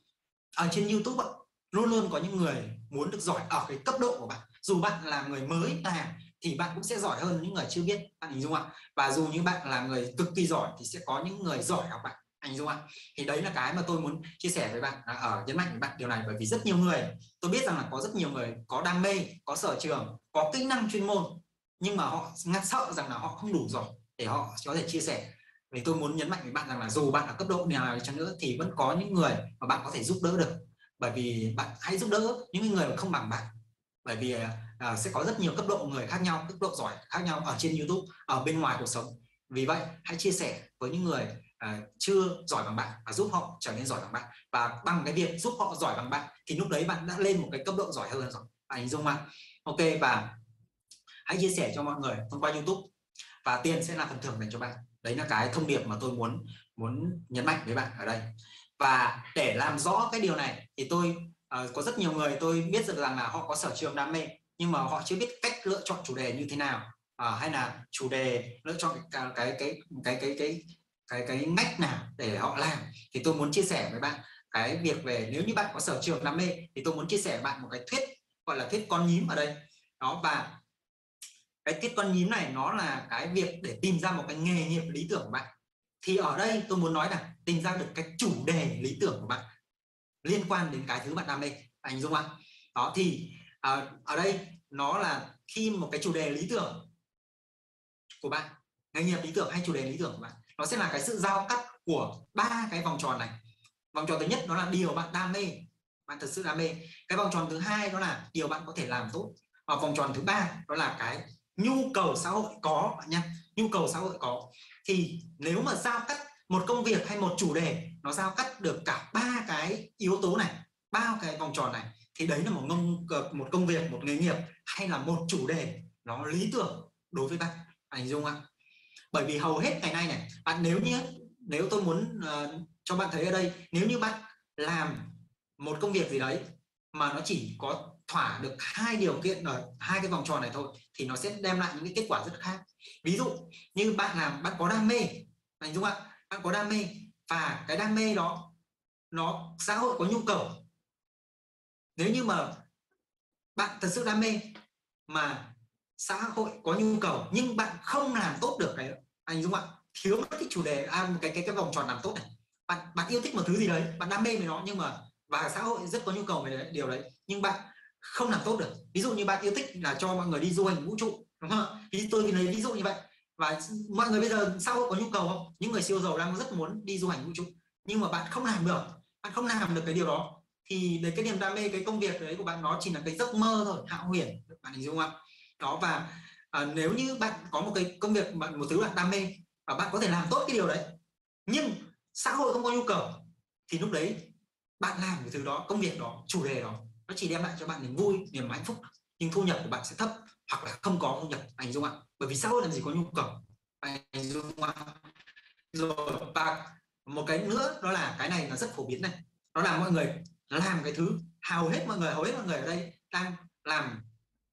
ở trên YouTube luôn luôn có những người muốn được giỏi ở cái cấp độ của bạn. Dù bạn là người mới làm thì bạn cũng sẽ giỏi hơn những người chưa biết, anh hình dung ạ. Và dù như bạn là người cực kỳ giỏi, thì sẽ có những người giỏi học bạn, anh dung ạ. Thì đấy là cái mà tôi muốn chia sẻ với bạn ở nhấn mạnh với bạn điều này bởi vì rất nhiều người, tôi biết rằng là có rất nhiều người có đam mê, có sở trường có kỹ năng chuyên môn nhưng mà họ ngặt sợ rằng là họ không đủ giỏi để họ có thể chia sẻ. Vì tôi muốn nhấn mạnh với bạn rằng là dù bạn ở cấp độ nào chăng nữa thì vẫn có những người mà bạn có thể giúp đỡ được. Bởi vì bạn hãy giúp đỡ những người mà không bằng bạn. Bởi vì à, sẽ có rất nhiều cấp độ người khác nhau cấp độ giỏi khác nhau ở trên YouTube ở bên ngoài cuộc sống. Vì vậy hãy chia sẻ với những người à, chưa giỏi bằng bạn và giúp họ trở nên giỏi bằng bạn. Và bằng cái việc giúp họ giỏi bằng bạn thì lúc đấy bạn đã lên một cái cấp độ giỏi hơn rồi. Anh hình dung không ok và hãy chia sẻ cho mọi người thông qua YouTube. Và tiền sẽ là phần thưởng dành cho bạn. Đấy là cái thông điệp mà tôi muốn muốn nhấn mạnh với bạn ở đây. Và để làm rõ cái điều này thì tôi uh, có rất nhiều người tôi biết được rằng là họ có sở trường đam mê nhưng mà họ chưa biết cách lựa chọn chủ đề như thế nào uh, hay là chủ đề lựa chọn cái cái cái cái cái cái cái cái ngách nào để họ làm. Thì tôi muốn chia sẻ với bạn cái việc về nếu như bạn có sở trường đam mê thì tôi muốn chia sẻ với bạn một cái thuyết gọi là thuyết con nhím ở đây. Đó và cái thuyết con nhím này nó là cái việc để tìm ra một cái nghề nghiệp lý tưởng của bạn. Thì ở đây tôi muốn nói là tìm ra được cái chủ đề lý tưởng của bạn liên quan đến cái thứ bạn đam mê. Anh dung ạ. Đó thì à, ở đây nó là khi một cái chủ đề lý tưởng của bạn nghề nghiệp lý tưởng hay chủ đề lý tưởng của bạn nó sẽ là cái sự giao cắt của ba cái vòng tròn này. Vòng tròn thứ nhất đó là điều bạn đam mê bạn thật sự đam mê cái vòng tròn thứ hai đó là điều bạn có thể làm tốt. Và vòng tròn thứ ba đó là cái nhu cầu xã hội có bạn nhé nhu cầu xã hội có. Thì nếu mà giao cắt một công việc hay một chủ đề nó giao cắt được cả ba cái yếu tố này ba cái vòng tròn này thì đấy là một công ờ, một công việc một nghề nghiệp hay là một chủ đề nó lý tưởng đối với bạn. Anh dung ạ? Bởi vì hầu hết ngày nay này bạn nếu như nếu tôi muốn uh, cho bạn thấy ở đây nếu như bạn làm một công việc gì đấy mà nó chỉ có thỏa được hai điều kiện ở hai cái vòng tròn này thôi thì nó sẽ đem lại những cái kết quả rất khác. Ví dụ như bạn làm bạn có đam mê anh dung ạ bạn có đam mê và cái đam mê đó nó xã hội có nhu cầu. Nếu như mà bạn thật sự đam mê mà xã hội có nhu cầu nhưng bạn không làm tốt được cái anh dung ạ thiếu mất cái chủ đề à, cái cái cái vòng tròn làm tốt này. Bạn bạn yêu thích một thứ gì đấy bạn đam mê với nó nhưng mà và xã hội rất có nhu cầu về điều đấy. Nhưng bạn không làm tốt được. Ví dụ như bạn yêu thích là cho mọi người đi du hành vũ trụ đúng không thì tôi lấy ví dụ như vậy. Và mọi người bây giờ xã hội có nhu cầu không? Những người siêu giàu đang rất muốn đi du hành vũ trụ. Nhưng mà bạn không làm được bạn không làm được cái điều đó thì đấy cái niềm đam mê cái công việc đấy của bạn nó chỉ là cái giấc mơ thôi hão huyền. Bạn hình dung không đó và à, nếu như bạn có một cái công việc bạn một thứ bạn đam mê và bạn có thể làm tốt cái điều đấy nhưng xã hội không có nhu cầu thì lúc đấy bạn làm cái thứ đó, công việc đó, chủ đề đó, nó chỉ đem lại cho bạn niềm vui, niềm hạnh phúc. Nhưng thu nhập của bạn sẽ thấp hoặc là không có thu nhập, anh dung ạ. Bởi vì xã hội làm gì có nhu cầu. Anh dung ạ. Rồi, và một cái nữa, đó là cái này là rất phổ biến này. Đó là mọi người làm cái thứ, hầu hết mọi người, hầu hết mọi người ở đây đang làm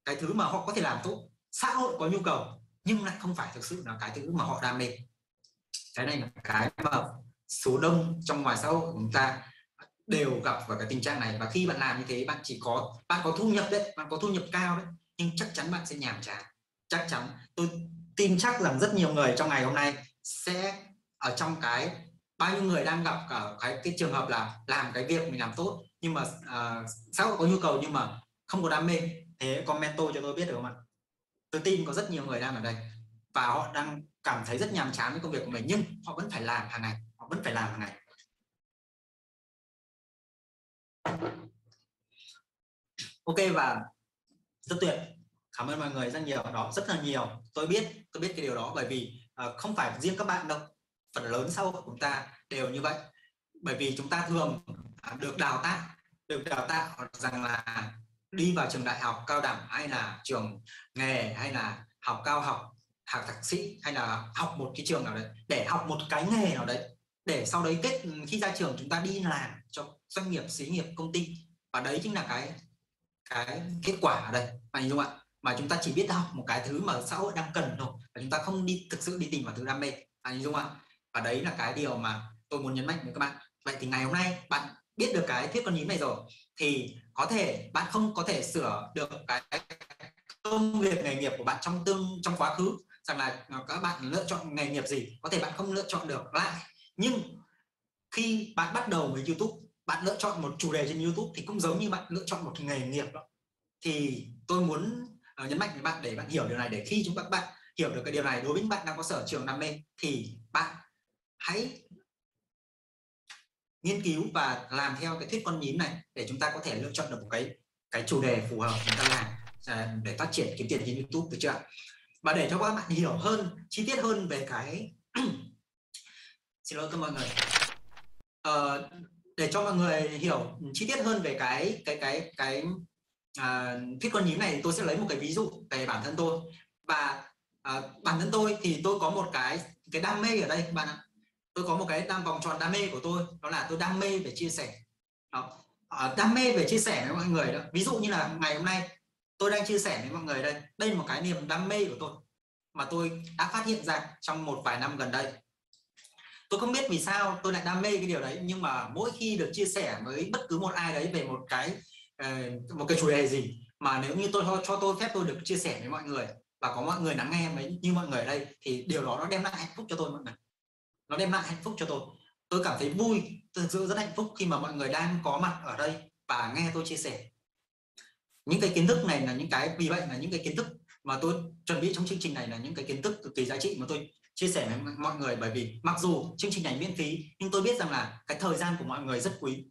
cái thứ mà họ có thể làm tốt. Xã hội có nhu cầu, nhưng lại không phải thực sự là cái thứ mà họ đam mê. Cái này là cái mà số đông trong ngoài xã hội của chúng ta đều gặp vào cái tình trạng này. Và khi bạn làm như thế bạn chỉ có bạn có thu nhập đấy bạn có thu nhập cao đấy nhưng chắc chắn bạn sẽ nhàm chán. Chắc chắn. Tôi tin chắc rằng rất nhiều người trong ngày hôm nay sẽ ở trong cái bao nhiêu người đang gặp cả cái cái trường hợp là làm cái việc mình làm tốt nhưng mà uh, xã hội có nhu cầu nhưng mà không có đam mê. Thế comment tôi cho tôi biết được không ạ? Tôi tin có rất nhiều người đang ở đây và họ đang cảm thấy rất nhàm chán với công việc của mình nhưng họ vẫn phải làm hàng ngày họ vẫn phải làm hàng ngày ok và rất tuyệt. Cảm ơn mọi người rất nhiều. Đó rất là nhiều. Tôi biết tôi biết cái điều đó bởi vì uh, không phải riêng các bạn đâu. Phần lớn sau của chúng ta đều như vậy. Bởi vì chúng ta thường uh, được đào tạo được đào tạo rằng là đi vào trường đại học cao đẳng hay là trường nghề hay là học cao học học thạc sĩ hay là học một cái trường nào đấy để học một cái nghề nào đấy để sau đấy kết khi ra trường chúng ta đi làm doanh nghiệp, xí nghiệp, công ty. Và đấy chính là cái cái kết quả ở đây, anh dung ạ? Mà chúng ta chỉ biết học một cái thứ mà xã hội đang cần thôi và chúng ta không đi thực sự đi tìm vào thứ đam mê, anh dung ạ? Và đấy là cái điều mà tôi muốn nhấn mạnh với các bạn. Vậy thì ngày hôm nay bạn biết được cái thuyết con nhím này rồi, thì có thể bạn không có thể sửa được cái công việc nghề nghiệp của bạn trong tương, trong quá khứ, rằng là à, các bạn lựa chọn nghề nghiệp gì, có thể bạn không lựa chọn được lại. Nhưng khi bạn bắt đầu với YouTube bạn lựa chọn một chủ đề trên YouTube thì cũng giống như bạn lựa chọn một nghề nghiệp đó. Thì tôi muốn uh, nhấn mạnh với bạn để bạn hiểu điều này để khi chúng các bạn hiểu được cái điều này đối với những bạn đang có sở trường đam mê thì bạn hãy nghiên cứu và làm theo cái thuyết con nhím này để chúng ta có thể lựa chọn được một cái cái chủ đề phù hợp chúng ta làm à, để phát triển kiếm tiền trên YouTube được chưa và để cho các bạn hiểu hơn chi tiết hơn về cái [CLEARS THROAT] xin lỗi các mọi người. Uh, để cho mọi người hiểu chi tiết hơn về cái cái cái cái à, thuyết con nhím này tôi sẽ lấy một cái ví dụ về bản thân tôi. Và à, bản thân tôi thì tôi có một cái cái đam mê ở đây các bạn ạ. Tôi có một cái đam vòng tròn đam mê của tôi đó là tôi đam mê về chia sẻ. Đó. À, đam mê về chia sẻ với mọi người đó. Ví dụ như là ngày hôm nay tôi đang chia sẻ với mọi người đây. Đây là một cái niềm đam mê của tôi mà tôi đã phát hiện ra trong một vài năm gần đây tôi không biết vì sao, tôi lại đam mê cái điều đấy, nhưng mà mỗi khi được chia sẻ với bất cứ một ai đấy về một cái ờ, một cái chủ đề gì, mà nếu như tôi cho tôi phép tôi được chia sẻ với mọi người và có mọi người lắng nghe mấy, như mọi người ở đây, thì điều đó nó đem lại hạnh phúc cho tôi mọi người. Nó đem lại hạnh phúc cho tôi. Tôi cảm thấy vui thực sự rất hạnh phúc khi mà mọi người đang có mặt ở đây và nghe tôi chia sẻ. Những cái kiến thức này là những cái, vì vậy là những cái kiến thức mà tôi chuẩn bị trong chương trình này là những cái kiến thức cực kỳ giá trị mà tôi chia sẻ với mọi người bởi vì mặc dù chương trình này miễn phí nhưng tôi biết rằng là cái thời gian của mọi người rất quý.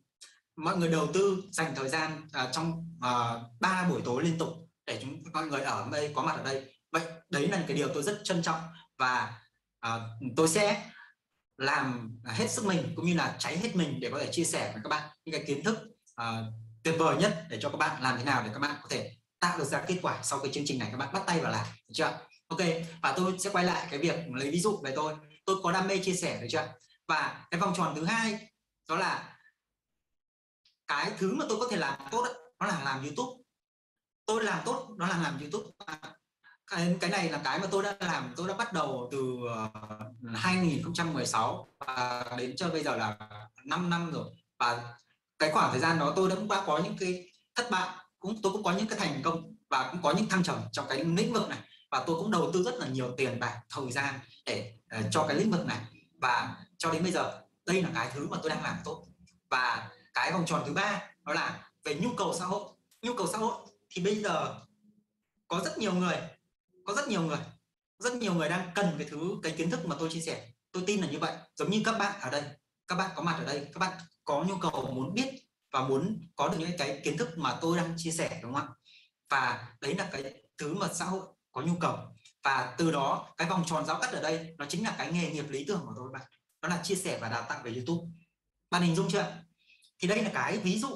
Mọi người đầu tư dành thời gian uh, trong à, ba buổi tối liên tục để chúng mọi người ở đây có mặt ở đây. Vậy đấy là cái điều tôi rất trân trọng và uh, tôi sẽ làm hết sức mình cũng như là cháy hết mình để có thể chia sẻ với các bạn những cái kiến thức uh, tuyệt vời nhất để cho các bạn làm thế nào để các bạn có thể tạo được ra kết quả sau cái chương trình này. Các bạn bắt tay vào làm được chưa ok và tôi sẽ quay lại cái việc lấy ví dụ về tôi. Tôi có đam mê chia sẻ được chưa? Và cái vòng tròn thứ hai đó là cái thứ mà tôi có thể làm tốt đó, là làm youtube. Tôi làm tốt đó là làm youtube. Cái, cái này là cái mà tôi đã làm tôi đã bắt đầu từ ờ, 2016 và đến cho bây giờ là 5 năm rồi. Và cái khoảng thời gian đó tôi đã cũng đã có những cái thất bại cũng tôi cũng có những cái thành công và cũng có những thăng trầm trong cái lĩnh vực này và tôi cũng đầu tư rất là nhiều tiền bạc thời gian để uh, cho cái lĩnh vực này. Và cho đến bây giờ đây là cái thứ mà tôi đang làm tốt. Và cái vòng tròn thứ ba đó là về nhu cầu xã hội. Nhu cầu xã hội thì bây giờ có rất nhiều người có rất nhiều người rất nhiều người đang cần cái thứ cái kiến thức mà tôi chia sẻ. Tôi tin là như vậy. Giống như các bạn ở đây các bạn có mặt ở đây các bạn có nhu cầu muốn biết và muốn có được những cái kiến thức mà tôi đang chia sẻ đúng không ạ? Và đấy là cái thứ mà xã hội có nhu cầu. Và từ đó cái vòng tròn giáo cắt ở đây nó chính là cái nghề nghiệp lý tưởng của tôi bạn. Đó là chia sẻ và đào tạo về YouTube. Bạn hình dung chưa thì đây là cái ví dụ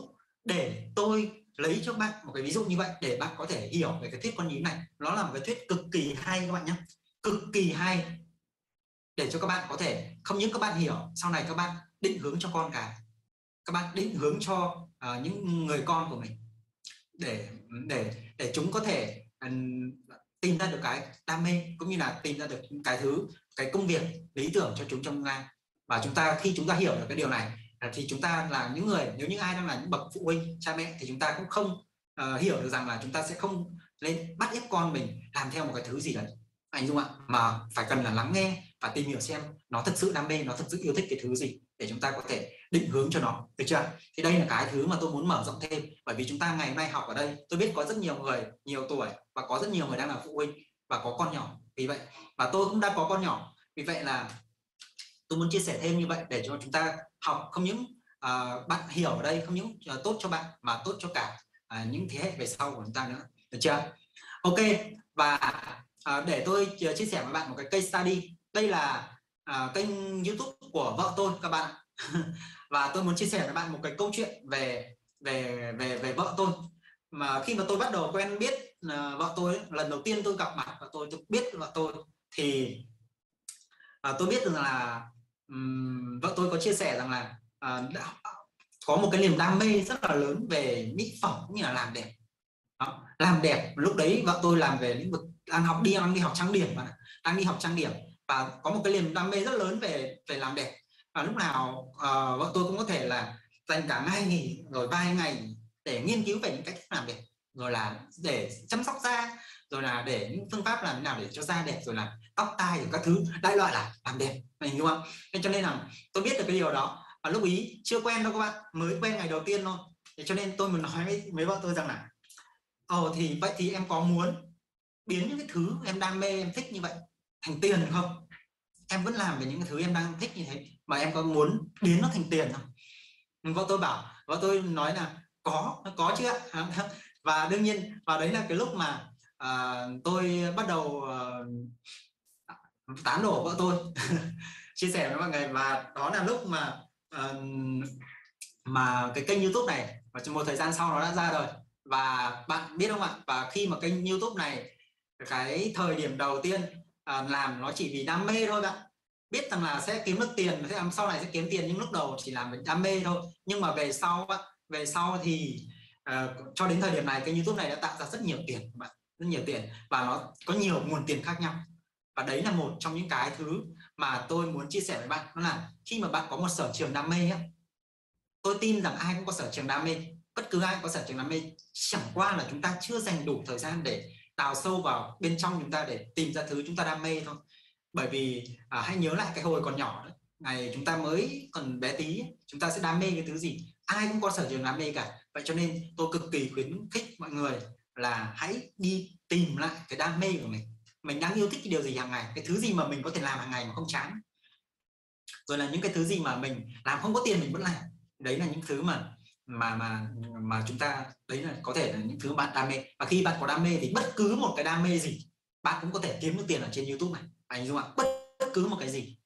để tôi lấy cho bạn một cái ví dụ như vậy để bạn có thể hiểu về cái thuyết con nhím này. Nó là một cái thuyết cực kỳ hay các bạn nhé. Cực kỳ hay. Để cho các bạn có thể không những các bạn hiểu sau này các bạn định hướng cho con cái. Các bạn định hướng cho uh, những người con của mình. Để để để chúng có thể uh, tìm ra được cái đam mê cũng như là tìm ra được cái thứ cái công việc lý tưởng cho chúng trong tương lai. Và chúng ta khi chúng ta hiểu được cái điều này à, thì chúng ta là những người nếu như ai đang là những bậc phụ huynh cha mẹ thì chúng ta cũng không uh, hiểu được rằng là chúng ta sẽ không lên bắt ép con mình làm theo một cái thứ gì đấy. Anh dung ạ mà phải cần là lắng nghe và tìm hiểu xem nó thật sự đam mê nó thật sự yêu thích cái thứ gì để chúng ta có thể định hướng cho nó được chưa? Thì đây là cái thứ mà tôi muốn mở rộng thêm bởi vì chúng ta ngày hôm nay học ở đây tôi biết có rất nhiều người nhiều tuổi và có rất nhiều người đang là phụ huynh và có con nhỏ. Vì vậy và tôi cũng đã có con nhỏ. Vì vậy là tôi muốn chia sẻ thêm như vậy để cho chúng ta học không những uh, bạn hiểu ở đây không những uh, tốt cho bạn mà tốt cho cả uh, những thế hệ về sau của chúng ta nữa được chưa? Ok và uh, để tôi chia sẻ với bạn một cái case study. Đây là uh, kênh youtube của vợ tôi các bạn [LAUGHS] và tôi muốn chia sẻ với bạn một cái câu chuyện về về về về vợ tôi. Mà khi mà tôi bắt đầu quen biết uh, vợ tôi lần đầu tiên tôi gặp mặt và tôi, tôi biết vợ tôi thì uh, tôi biết rằng là um, vợ tôi có chia sẻ rằng là uh, đã, có một cái niềm đam mê rất là lớn về mỹ phẩm cũng như là làm đẹp. Đó. làm đẹp lúc đấy vợ tôi làm về lĩnh vực đang học đi đang đi học trang điểm mà đang đi học trang điểm và có một cái niềm đam mê rất lớn về về làm đẹp. Và lúc nào uh, vợ tôi cũng có thể là dành cả ngày nghỉ rồi vài ngày để nghiên cứu về những cách làm đẹp rồi là để chăm sóc da rồi là để những phương pháp làm thế nào để cho da đẹp rồi là tóc tai rồi các thứ đại loại là làm đẹp mình đúng không nên cho nên là tôi biết được cái điều đó. Và lúc ý chưa quen đâu các bạn mới quen ngày đầu tiên thôi. Thế cho nên tôi muốn nói với, với vợ tôi rằng là ồ thì vậy thì em có muốn biến những cái thứ em đam mê em thích như vậy thành tiền không? Em vẫn làm về những cái thứ em đang thích như thế mà em có muốn biến nó thành tiền không? Vợ tôi bảo vợ tôi nói là có nó có chứ ạ. [LAUGHS] Và đương nhiên và đấy là cái lúc mà à, tôi bắt đầu à, tán đổ vợ tôi. [LAUGHS] Chia sẻ với mọi người và đó là lúc mà uh, mà cái kênh youtube này và trong một thời gian sau nó đã ra rồi. Và bạn biết không ạ? Và khi mà kênh youtube này cái thời điểm đầu tiên À, làm nó chỉ vì đam mê thôi bạn. Biết rằng là sẽ kiếm được tiền sẽ làm sau này sẽ kiếm tiền nhưng lúc đầu chỉ làm vì đam mê thôi. Nhưng mà về sau về sau thì uh, cho đến thời điểm này cái YouTube này đã tạo ra rất nhiều tiền bạn rất nhiều tiền và nó có nhiều nguồn tiền khác nhau. Và đấy là một trong những cái thứ mà tôi muốn chia sẻ với bạn đó là khi mà bạn có một sở trường đam mê á tôi tin rằng ai cũng có sở trường đam mê bất cứ ai có sở trường đam mê. Chẳng qua là chúng ta chưa dành đủ thời gian để đào sâu vào bên trong chúng ta để tìm ra thứ chúng ta đam mê thôi. Bởi vì à, hãy nhớ lại cái hồi còn nhỏ đấy ngày chúng ta mới còn bé tí chúng ta sẽ đam mê cái thứ gì? Ai cũng có sở trường đam mê cả. Vậy cho nên tôi cực kỳ khuyến khích mọi người là hãy đi tìm lại cái đam mê của mình. Mình đang yêu thích cái điều gì hàng ngày? Cái thứ gì mà mình có thể làm hàng ngày mà không chán? Rồi là những cái thứ gì mà mình làm không có tiền mình vẫn làm? Đấy là những thứ mà mà mà mà chúng ta đấy là có thể là những thứ bạn đam mê. Và khi bạn có đam mê thì bất cứ một cái đam mê gì bạn cũng có thể kiếm được tiền ở trên YouTube này. À, anh dung ạ bất, bất cứ một cái gì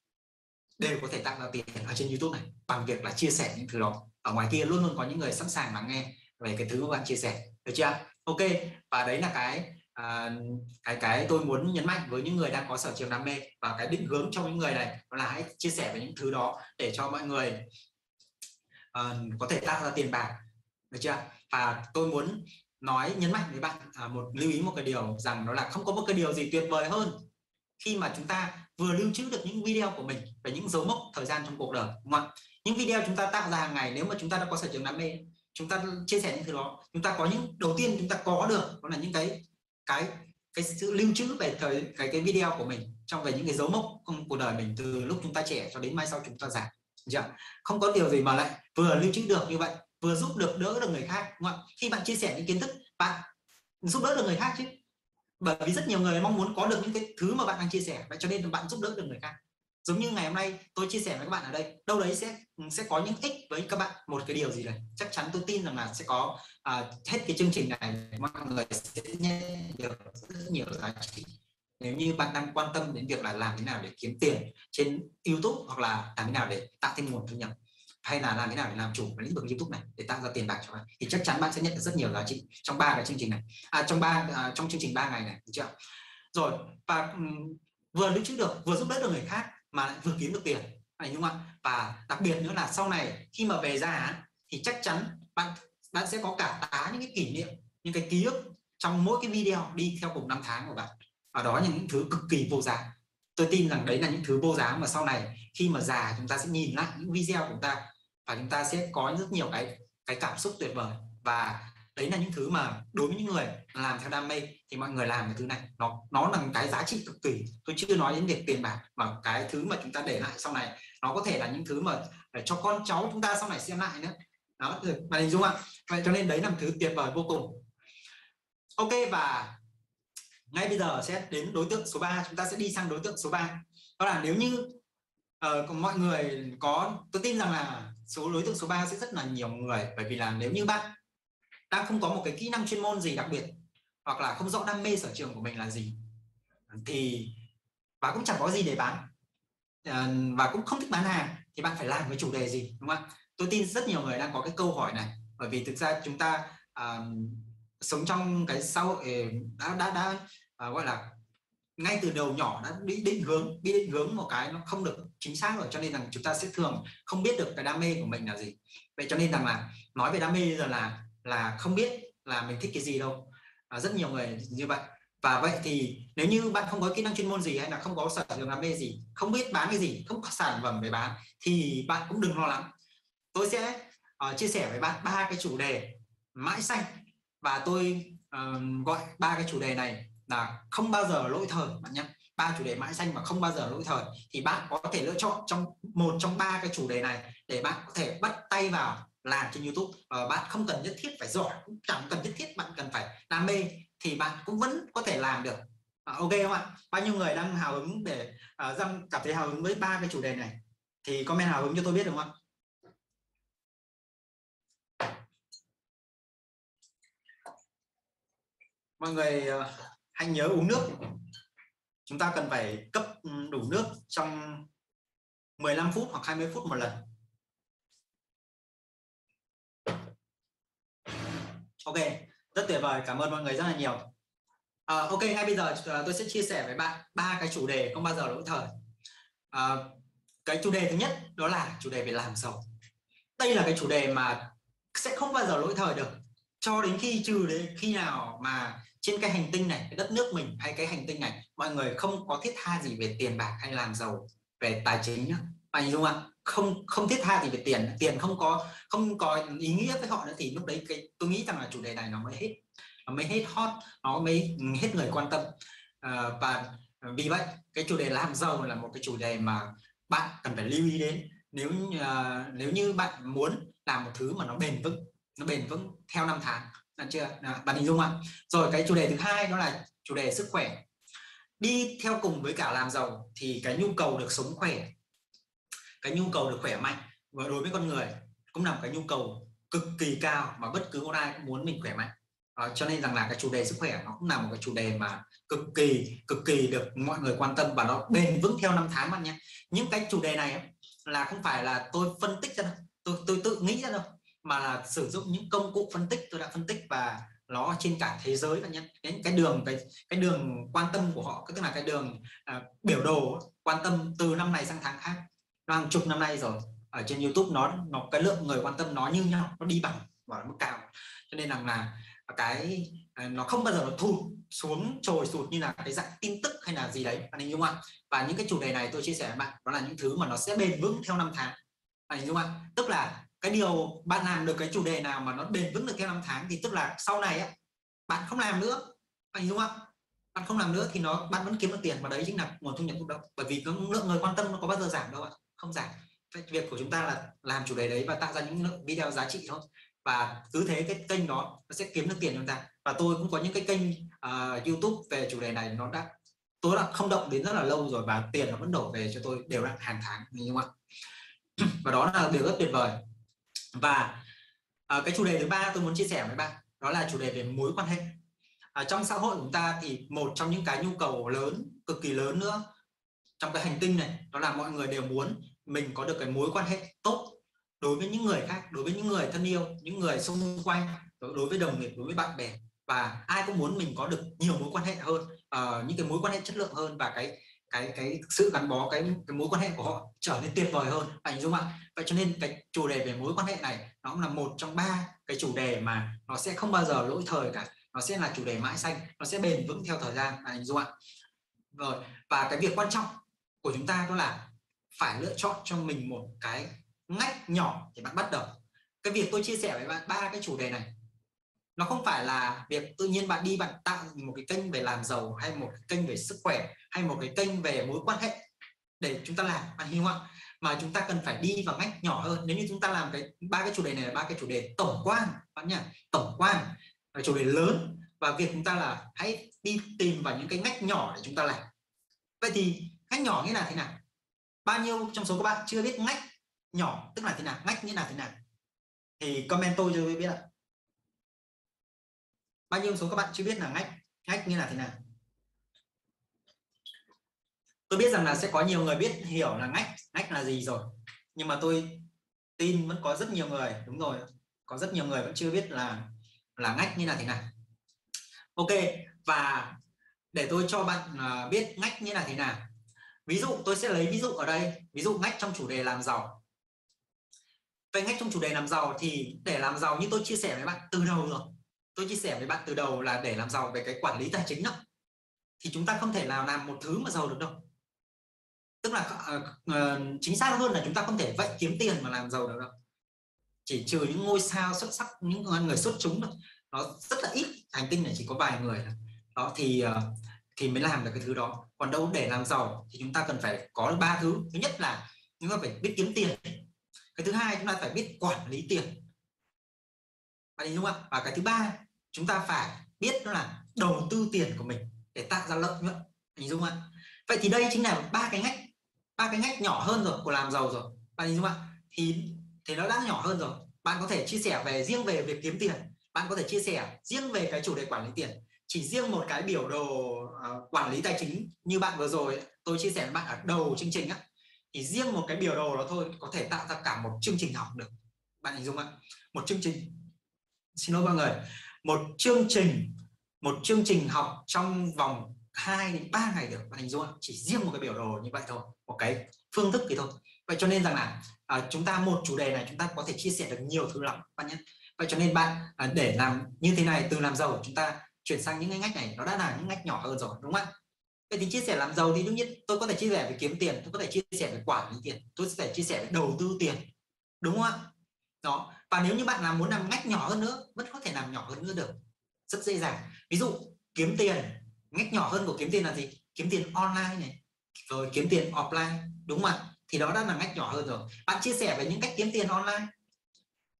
đều có thể tạo ra tiền ở trên YouTube này bằng việc là chia sẻ những thứ đó. Ở ngoài kia luôn luôn có những người sẵn sàng lắng nghe về cái thứ mà bạn chia sẻ. Được chưa ok và đấy là cái à, cái cái tôi muốn nhấn mạnh với những người đang có sở trường đam mê. Và cái định hướng cho những người này đó là hãy chia sẻ về những thứ đó để cho mọi người uh, có thể tạo ra tiền bạc. Được chưa? Và tôi muốn nói nhấn mạnh với bạn à, một lưu ý một cái điều rằng đó là không có một cái điều gì tuyệt vời hơn khi mà chúng ta vừa lưu trữ được những video của mình về những dấu mốc thời gian trong cuộc đời đúng không? những video chúng ta tạo ra hàng ngày nếu mà chúng ta đã có sở trường đam mê chúng ta chia sẻ những thứ đó chúng ta có những đầu tiên chúng ta có được đó là những cái cái cái sự lưu trữ về thời cái cái video của mình trong về những cái dấu mốc trong cuộc đời mình từ lúc chúng ta trẻ cho đến mai sau chúng ta già chưa? không có điều gì mà lại vừa lưu trữ được như vậy vừa giúp được đỡ được người khác đúng không? khi bạn chia sẻ những kiến thức bạn giúp đỡ được người khác chứ bởi vì rất nhiều người mong muốn có được những cái thứ mà bạn đang chia sẻ vậy cho nên bạn giúp đỡ được người khác giống như ngày hôm nay tôi chia sẻ với các bạn ở đây đâu đấy sẽ sẽ có những ích với các bạn một cái điều gì đấy chắc chắn tôi tin rằng là sẽ có à, hết cái chương trình này mọi người sẽ nhận được rất nhiều giá trị nếu như bạn đang quan tâm đến việc là làm thế nào để kiếm tiền trên YouTube hoặc là làm thế nào để tạo thêm nguồn thu nhập hay là làm thế nào để làm chủ cái lĩnh vực YouTube này để tạo ra tiền bạc cho bạn thì chắc chắn bạn sẽ nhận được rất nhiều giá trị trong ba cái chương trình này. À, trong ba à, trong chương trình 3 ngày này được chưa? Rồi và um, vừa lưu trữ được vừa giúp đỡ được người khác mà lại vừa kiếm được tiền. Này đúng không ạ? Và đặc biệt nữa là sau này khi mà về già thì chắc chắn bạn bạn sẽ có cả tá những cái kỷ niệm những cái ký ức trong mỗi cái video đi theo cùng năm tháng của bạn ở đó là những thứ cực kỳ vô giá. Tôi tin rằng đấy là những thứ vô giá mà sau này khi mà già chúng ta sẽ nhìn lại những video của chúng ta và chúng ta sẽ có rất nhiều cái cái cảm xúc tuyệt vời. Và đấy là những thứ mà đối với những người làm theo đam mê thì mọi người làm cái thứ này. Nó nó là cái giá trị cực kỳ. Tôi chưa nói đến việc tiền bạc mà cái thứ mà chúng ta để lại sau này nó có thể là những thứ mà để cho con cháu chúng ta sau này xem lại nữa. Đó bạn hình dung ạ? Vậy cho nên đấy là một thứ tuyệt vời vô cùng. Ok, và ngay bây giờ sẽ đến đối tượng số 3 chúng ta sẽ đi sang đối tượng số 3 đó là nếu như uh, mọi người có tôi tin rằng là số đối tượng số 3 sẽ rất là nhiều người. Bởi vì là nếu như bạn đang không có một cái kỹ năng chuyên môn gì đặc biệt hoặc là không rõ đam mê sở trường của mình là gì thì và cũng chẳng có gì để bán. Uh, và cũng không thích bán hàng thì bạn phải làm với chủ đề gì đúng không tôi tin rất nhiều người đang có cái câu hỏi này. Bởi vì thực ra chúng ta uh, sống trong cái xã hội ờ, đã đã đã à, gọi là ngay từ đầu nhỏ đã bị định hướng bị định hướng một cái nó không được chính xác rồi cho nên rằng chúng ta sẽ thường không biết được cái đam mê của mình là gì. Vậy cho nên rằng là nói về đam mê giờ là là không biết là mình thích cái gì đâu. À, rất nhiều người như vậy. Và vậy thì nếu như bạn không có kỹ năng chuyên môn gì hay là không có sở trường đam mê gì không biết bán cái gì không có sản phẩm để bán thì bạn cũng đừng lo lắng. Tôi sẽ uh, chia sẻ với bạn ba cái chủ đề mãi xanh và tôi uh, gọi ba cái chủ đề này là không bao giờ lỗi thời bạn nhé. Ba chủ đề mãi xanh mà không bao giờ lỗi thời. Thì bạn có thể lựa chọn trong một trong ba cái chủ đề này để bạn có thể bắt tay vào làm trên YouTube. Và bạn không cần nhất thiết phải giỏi cũng chẳng cần nhất thiết bạn cần phải đam mê thì bạn cũng vẫn có thể làm được. À, ok không ạ? Bao nhiêu người đang hào hứng để ờ, uh, rằng cảm thấy hào hứng với ba cái chủ đề này? Thì comment hào hứng cho tôi biết được không ạ? Mọi người ờ, hãy nhớ uống nước. Chúng ta cần phải cấp ừ, đủ nước trong 15 phút hoặc 20 phút một lần. Ok rất tuyệt vời cảm ơn mọi người rất là nhiều. À, ok ngay bây giờ ờ, tôi sẽ chia sẻ với bạn ba cái chủ đề không bao giờ lỗi thời. À, cái chủ đề thứ nhất đó là chủ đề về làm giàu. Đây là cái chủ đề mà sẽ không bao giờ lỗi thời được cho đến khi trừ đến khi nào mà trên cái hành tinh này cái đất nước mình hay cái hành tinh này mọi người không có thiết tha gì về tiền bạc hay làm giàu về tài chính nhá. Anh dung ạ không không thiết tha gì về tiền. Tiền không có không có ý nghĩa với họ nữa thì lúc đấy cái tôi nghĩ rằng là chủ đề này nó mới hết nó mới hết hot nó mới hết người quan tâm. À, và vì vậy cái chủ đề làm giàu là một cái chủ đề mà bạn cần phải lưu ý đến. Nếu uh, nếu như bạn muốn làm một thứ mà nó bền vững nó bền vững theo năm tháng. Được chưa? À, bạn hình dung ạ. Rồi cái chủ đề thứ hai đó là chủ đề sức khỏe. Đi theo cùng với cả làm giàu thì cái nhu cầu được sống khỏe cái nhu cầu được khỏe mạnh và đối với con người cũng là một cái nhu cầu cực kỳ cao mà bất cứ ai cũng muốn mình khỏe mạnh. À, cho nên rằng là cái chủ đề sức khỏe nó cũng là một cái chủ đề mà cực kỳ cực kỳ được mọi người quan tâm và nó bền vững theo năm tháng bạn nhé. Những cái chủ đề này là không phải là tôi phân tích ra đâu tôi tôi tự nghĩ ra đâu mà là sử dụng những công cụ phân tích. Tôi đã phân tích và nó trên cả thế giới và nhân cái, cái đường cái cái đường quan tâm của họ tức là cái đường à, biểu đồ quan tâm từ năm này sang tháng khác. Hàng chục năm nay rồi. Ở trên YouTube nó nó cái lượng người quan tâm nó như nhau nó đi bằng và mức cao. Cho nên rằng là cái à, nó không bao giờ nó thụt xuống trồi sụt như là cái dạng tin tức hay là gì đấy. Anh hình dung ạ? Và những cái chủ đề này tôi chia sẻ với bạn đó là những thứ mà nó sẽ bền vững theo năm tháng. Anh hình dung ạ? Tức là cái điều bạn làm được cái chủ đề nào mà nó bền vững được theo năm tháng thì tức là sau này á bạn không làm nữa. Bạn hiểu không bạn không làm nữa thì nó bạn vẫn kiếm được tiền và đấy chính là nguồn thu nhập thụ động bởi vì cái lượng người quan tâm nó có bao giờ giảm đâu ạ? Không giảm. Việc của chúng ta là làm chủ đề đấy và tạo ra những lượng video giá trị thôi. Và cứ thế cái kênh đó nó sẽ kiếm được tiền cho chúng ta. Và tôi cũng có những cái kênh uh, YouTube về chủ đề này nó đã tôi đã không động đến rất là lâu rồi và tiền nó vẫn đổ về cho tôi đều đặn hàng tháng đúng không ạ? [CLEARS THROAT] Và đó là điều rất tuyệt vời và uh, cái chủ đề thứ ba tôi muốn chia sẻ với bạn đó là chủ đề về mối quan hệ. À, trong xã hội của chúng ta thì một trong những cái nhu cầu lớn cực kỳ lớn nữa trong cái hành tinh này đó là mọi người đều muốn mình có được cái mối quan hệ tốt đối với những người khác đối với những người thân yêu những người xung quanh đối với đồng nghiệp đối với bạn bè. Và ai cũng muốn mình có được nhiều mối quan hệ hơn uh, những cái mối quan hệ chất lượng hơn và cái cái cái sự gắn bó, cái cái mối quan hệ của họ trở nên tuyệt vời hơn. Anh dung ạ. Vậy cho nên cái chủ đề về mối quan hệ này, nó cũng là một trong ba cái chủ đề mà nó sẽ không bao giờ lỗi thời cả. Nó sẽ là chủ đề mãi xanh, nó sẽ bền vững theo thời gian anh dung ạ. Rồi, và cái việc quan trọng của chúng ta đó là phải lựa chọn cho mình một cái ngách nhỏ để bạn bắt đầu. Cái việc tôi chia sẻ với bạn ba cái chủ đề này nó không phải là việc tự nhiên bạn đi, bạn tạo một cái kênh về làm giàu, hay một cái kênh về sức khỏe, hay một cái kênh về mối quan hệ để chúng ta làm, bạn hiểu không mà chúng ta cần phải đi vào ngách nhỏ hơn. Nếu như chúng ta làm cái, ba cái chủ đề này là ba cái chủ đề tổng quan, bạn nhỉ tổng quan là chủ đề lớn. Và việc chúng ta là hãy đi tìm vào những cái ngách nhỏ để chúng ta làm. Vậy thì ngách nhỏ nghĩa là thế nào? Bao nhiêu trong số các bạn chưa biết ngách nhỏ, tức là thế nào? Ngách nghĩa là thế nào? Thì comment tôi cho tôi biết ạ bao nhiêu số các bạn chưa biết là ngách? Ngách như là thế nào? Tôi biết rằng là sẽ có nhiều người biết, hiểu là ngách. Ngách là gì rồi. Nhưng mà tôi tin vẫn có rất nhiều người. Đúng rồi. Có rất nhiều người vẫn chưa biết là là ngách như là thế nào. Ok. Và để tôi cho bạn à, biết ngách như là thế nào. Ví dụ, tôi sẽ lấy ví dụ ở đây. Ví dụ ngách trong chủ đề làm giàu. Về ngách trong chủ đề làm giàu thì để làm giàu như tôi chia sẻ với bạn từ đầu rồi tôi chia sẻ với bạn từ đầu là để làm giàu về cái quản lý tài chính đó. Thì chúng ta không thể nào làm một thứ mà giàu được đâu. Tức là uh, chính xác hơn là chúng ta không thể vậy kiếm tiền mà làm giàu được đâu. Chỉ trừ những ngôi sao xuất sắc những người xuất chúng thôi. Nó rất là ít hành tinh này chỉ có vài người đó thì uh, thì mới làm được cái thứ đó. Còn đâu để làm giàu thì chúng ta cần phải có ba thứ. Thứ nhất là chúng ta phải biết kiếm tiền. Cái thứ hai chúng ta phải biết quản lý tiền. Bạn đúng không và cái thứ ba chúng ta phải biết đó là đầu tư tiền của mình để tạo ra lợi nhuận hình dung không vậy thì đây chính là ba cái ngách ba cái ngách nhỏ hơn rồi của làm giàu rồi. Bạn hình dung không thì thì nó đã nhỏ hơn rồi. Bạn có thể chia sẻ về riêng về việc kiếm tiền. Bạn có thể chia sẻ riêng về cái chủ đề quản lý tiền. Chỉ riêng một cái biểu đồ uh, quản lý tài chính như bạn vừa rồi tôi chia sẻ với bạn ở đầu chương trình á thì riêng một cái biểu đồ đó thôi có thể tạo ra cả một chương trình học được. Bạn hình dung không một chương trình. Xin lỗi mọi người một chương trình một chương trình học trong vòng 2 đến 3 ngày được bạn hình dung không? chỉ riêng một cái biểu đồ như vậy thôi một cái phương thức thì thôi. Vậy cho nên rằng là à, chúng ta một chủ đề này chúng ta có thể chia sẻ được nhiều thứ lắm bạn nhé. Vậy cho nên bạn à, để làm như thế này từ làm giàu chúng ta chuyển sang những cái ngách này nó đã là những ngách nhỏ hơn rồi đúng không ạ? Vậy thì chia sẻ làm giàu thì đương nhiên tôi có thể chia sẻ về kiếm tiền tôi có thể chia sẻ về quản lý tiền tôi có thể chia sẻ về đầu tư tiền đúng không ạ? Đó và nếu như bạn làm muốn làm ngách nhỏ hơn nữa, vẫn có thể làm nhỏ hơn nữa được. Rất dễ dàng. Ví dụ, kiếm tiền. Ngách nhỏ hơn của kiếm tiền là gì? Kiếm tiền online này. Rồi kiếm tiền offline. Đúng không ạ? Thì đó đã là ngách nhỏ hơn rồi. Bạn chia sẻ về những cách kiếm tiền online.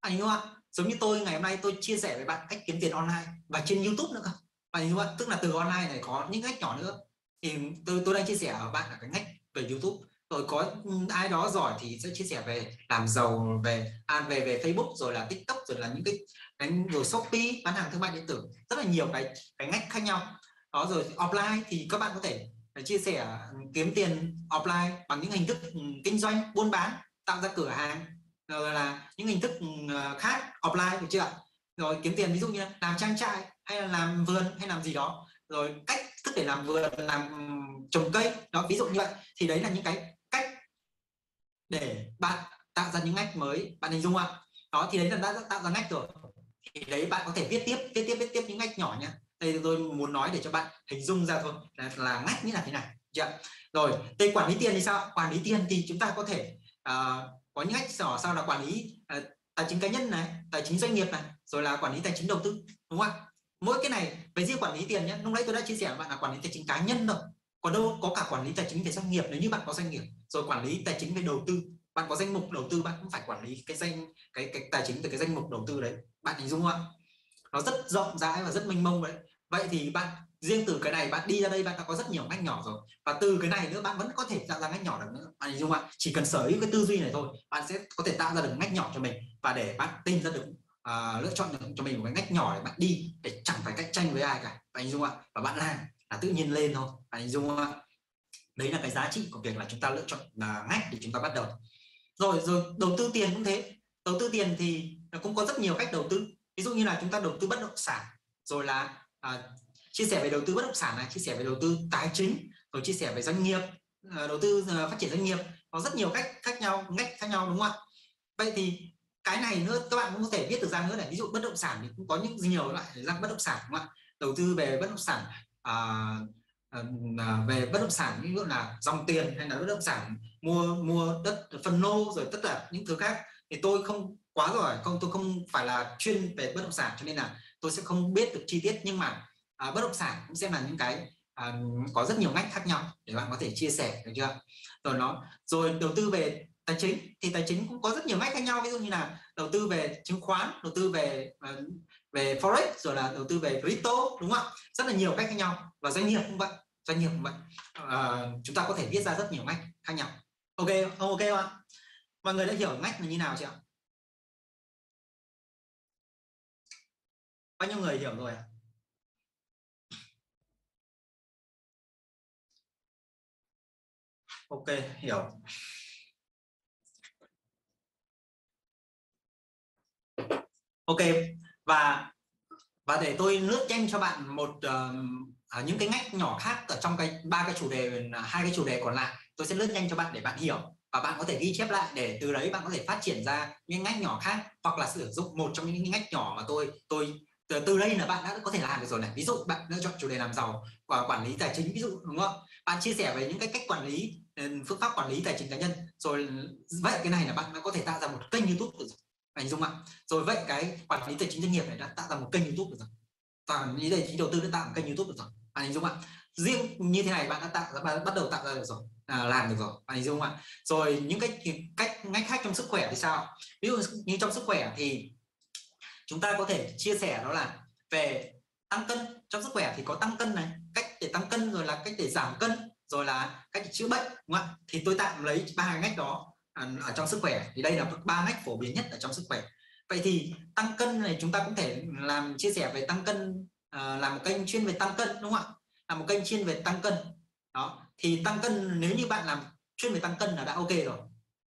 Anh đúng không ạ? Giống như tôi, ngày hôm nay tôi chia sẻ với bạn cách kiếm tiền online. Và trên YouTube nữa cơ. Anh đúng không ạ? Tức là từ online này có những ngách nhỏ nữa. Thì tôi tôi đang chia sẻ với bạn là cái ngách về YouTube rồi có ai đó giỏi thì sẽ chia sẻ về làm giàu về à, về về Facebook rồi là TikTok rồi là những cái đánh rồi Shopee bán hàng thương mại điện tử. Rất là nhiều cái cái ngách khác nhau. Đó rồi offline thì các bạn có thể à, chia sẻ à, kiếm tiền offline bằng những hình thức ừ, kinh doanh buôn bán tạo ra cửa hàng rồi là những hình thức ừ, ờ, khác offline được chưa ạ? Rồi kiếm tiền ví dụ như làm trang trại hay là làm vườn hay làm gì đó. Rồi cách thức để làm vườn làm ừ, trồng cây đó ví dụ như vậy. Thì đấy là những cái để bạn tạo ra những ngách mới bạn hình dung không đó thì đấy là đã tạo ra ngách rồi. Thì đấy bạn có thể viết tiếp viết tiếp viết tiếp những ngách nhỏ nhé đây tôi muốn nói để cho bạn hình dung ra thôi là, là ngách như là thế này. Chưa rồi đây quản lý tiền thì sao? Quản lý tiền thì chúng ta có thể uh, có những ngách nhỏ sao là quản lý uh, tài chính cá nhân này tài chính doanh nghiệp này rồi là quản lý tài chính đầu tư đúng không ạ? Mỗi cái này về riêng quản lý tiền nhé lúc nãy tôi đã chia sẻ với bạn là quản lý tài chính cá nhân rồi còn đâu có cả quản lý tài chính về doanh nghiệp nếu như bạn có doanh nghiệp rồi quản lý tài chính về đầu tư. Bạn có danh mục đầu tư bạn cũng phải quản lý cái danh cái cái tài chính từ cái danh mục đầu tư đấy. Bạn hình dung không ạ? Nó rất rộng rãi và rất mênh mông đấy. Vậy thì bạn riêng từ cái này bạn đi ra đây bạn đã có rất nhiều ngách nhỏ rồi. Và từ cái này nữa bạn vẫn có thể tạo ra ngách nhỏ được nữa. Bạn hình dung ạ? Chỉ cần sở hữu cái tư duy này thôi bạn sẽ có thể tạo ra được ngách nhỏ cho mình. Và để bạn tìm ra được uh, lựa chọn được cho mình một cái ngách nhỏ để bạn đi để chẳng phải cạnh tranh với ai cả. Bạn hình dung ạ? Và bạn làm là tự nhiên lên thôi. Bạn hình dung ạ? Đấy là cái giá trị của việc là chúng ta lựa chọn là ngách để chúng ta bắt đầu. Rồi rồi đầu tư tiền cũng thế. Đầu tư tiền thì cũng có rất nhiều cách đầu tư. Ví dụ như là chúng ta đầu tư bất động sản rồi là à, chia sẻ về đầu tư bất động sản này chia sẻ về đầu tư tài chính rồi chia sẻ về doanh nghiệp à, đầu tư à, phát triển doanh nghiệp. Có rất nhiều cách khác nhau ngách khác nhau đúng không ạ? Vậy thì cái này nữa các bạn cũng có thể biết được ra nữa này. Ví dụ bất động sản thì cũng có những nhiều loại dạng bất động sản đúng không ạ? Đầu tư về bất động sản à, à, về bất động sản ví dụ là dòng tiền hay là bất động sản mua mua đất phân lô rồi tất cả những thứ khác thì tôi không quá giỏi không tôi không phải là chuyên về bất động sản cho nên là tôi sẽ không biết được chi tiết. Nhưng mà à, bất động sản cũng sẽ là những cái à, có rất nhiều ngách khác nhau để bạn có thể chia sẻ được chưa? Rồi nó rồi đầu tư về tài chính thì tài chính cũng có rất nhiều ngách khác nhau ví dụ như là đầu tư về chứng khoán đầu tư về à, về forex rồi là đầu tư về crypto đúng không ạ? Rất là nhiều cách khác nhau và doanh nghiệp cũng vậy doanh nghiệp cũng vậy. À, chúng ta có thể viết ra rất nhiều ngách khác nhau. Ok không ok không ạ? Mọi người đã hiểu ngách là như nào chưa? Bao nhiêu người hiểu rồi ạ? Ok hiểu. Ok và và để tôi lướt nhanh cho bạn một uh, Ờ, những cái ngách nhỏ khác ở trong cái ba cái chủ đề à, hai cái chủ đề còn lại tôi sẽ lướt nhanh cho bạn để bạn hiểu và bạn có thể ghi chép lại để từ đấy bạn có thể phát triển ra những ngách nhỏ khác hoặc là sử dụng một trong những ngách nhỏ mà tôi tôi từ, từ đây là bạn đã có thể làm được rồi này. Ví dụ bạn lựa chọn chủ đề làm giàu và quản lý tài chính ví dụ đúng không? Bạn chia sẻ về những cái cách quản lý ừ, phương pháp quản lý tài chính cá nhân. Rồi vậy cái này là bạn đã có thể tạo ra một kênh youtube được rồi anh dung ạ. Rồi vậy cái quản lý tài chính doanh nghiệp này đã tạo ra một kênh youtube được rồi toàn ý đề chính đầu tư đã tạo một kênh youtube được rồi. Anh dung ạ? Riêng như thế này bạn đã tạo bạn bắt đầu tạo ra được rồi. À, làm được rồi. Anh dung ạ? Rồi những cái cách ngách khác trong sức khỏe thì sao? Ví dụ như trong sức khỏe thì chúng ta có thể chia sẻ đó là về tăng cân. Trong sức khỏe thì có tăng cân này cách để tăng cân rồi là cách để giảm cân rồi là cách để chữa bệnh đúng không ạ? Thì tôi tạm lấy ba ngách đó à, ở trong sức khỏe. Thì đây là ba ngách phổ biến nhất ở trong sức khỏe vậy thì tăng cân này chúng ta cũng thể làm chia sẻ về tăng cân à, làm một kênh chuyên về tăng cân đúng không ạ? Làm một kênh chuyên về tăng cân. Đó thì tăng cân nếu như bạn làm chuyên về tăng cân là đã ok rồi